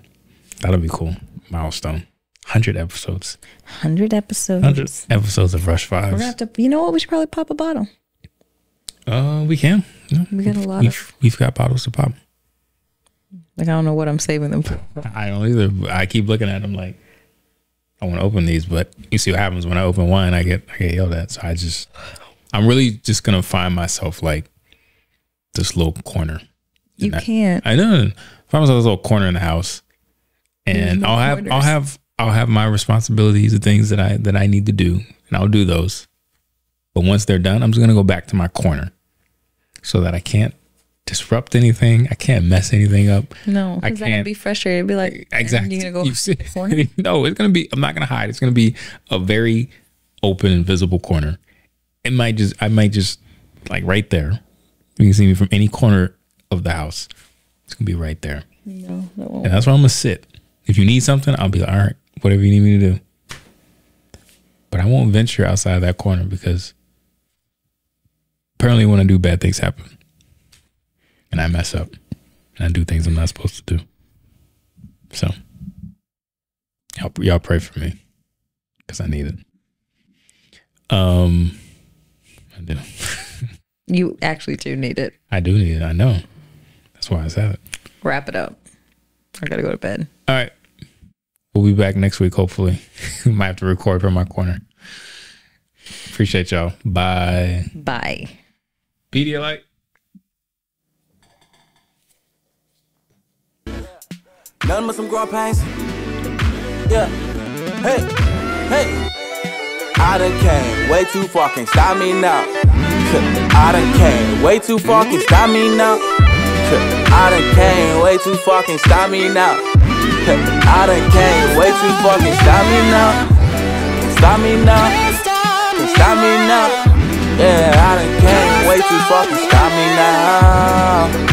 that'll be cool. Milestone. Hundred episodes. hundred episodes. Hundred episodes of Rush We're gonna have to. You know what? We should probably pop a bottle. Uh we can. Yeah. We got a lot We've of. we've got bottles to pop. Like I don't know what I'm saving them for. I don't either. I keep looking at them like I want to open these, but you see what happens when I open one, I get I get yelled at. So I just I'm really just gonna find myself like this little corner. You I- can't. I know. Find myself this little corner in the house, and I'll have I'll have I'll have my responsibilities and things that I that I need to do, and I'll do those. But once they're done, I'm just gonna go back to my corner, so that I can't disrupt anything. I can't mess anything up. No, I can't- be frustrated. Be like, Exactly. You're gonna go You see- corner? no, it's gonna be. I'm not gonna hide. It's gonna be a very open and visible corner. It might just. I might just like right there. You can see me from any corner of the house. It's gonna be right there. No, that won't. And that's where I'm gonna sit. If you need something, I'll be like, all right, whatever you need me to do. But I won't venture outside of that corner because apparently when I do bad things happen. And I mess up. And I do things I'm not supposed to do. So y'all, y'all pray for me. Because I need it. Um I do. You actually do need it. I do need it. I know. That's That's why I said it. Wrap it up. I gotta go to bed. All right. We'll be back next week, hopefully. we might have to record from my corner. Appreciate y'all. Bye. Bye. Pedialyte. Nothing but some growing pains. Yeah. Hey, hey. I done came way too far, can't stop me now. I done came way too far, can't stop me now. I done came way too far, can't stop me now. I done came way too far, can't stop me now. Can't stop me now. Can't stop me now. Yeah, I done came way too far, can't stop me now.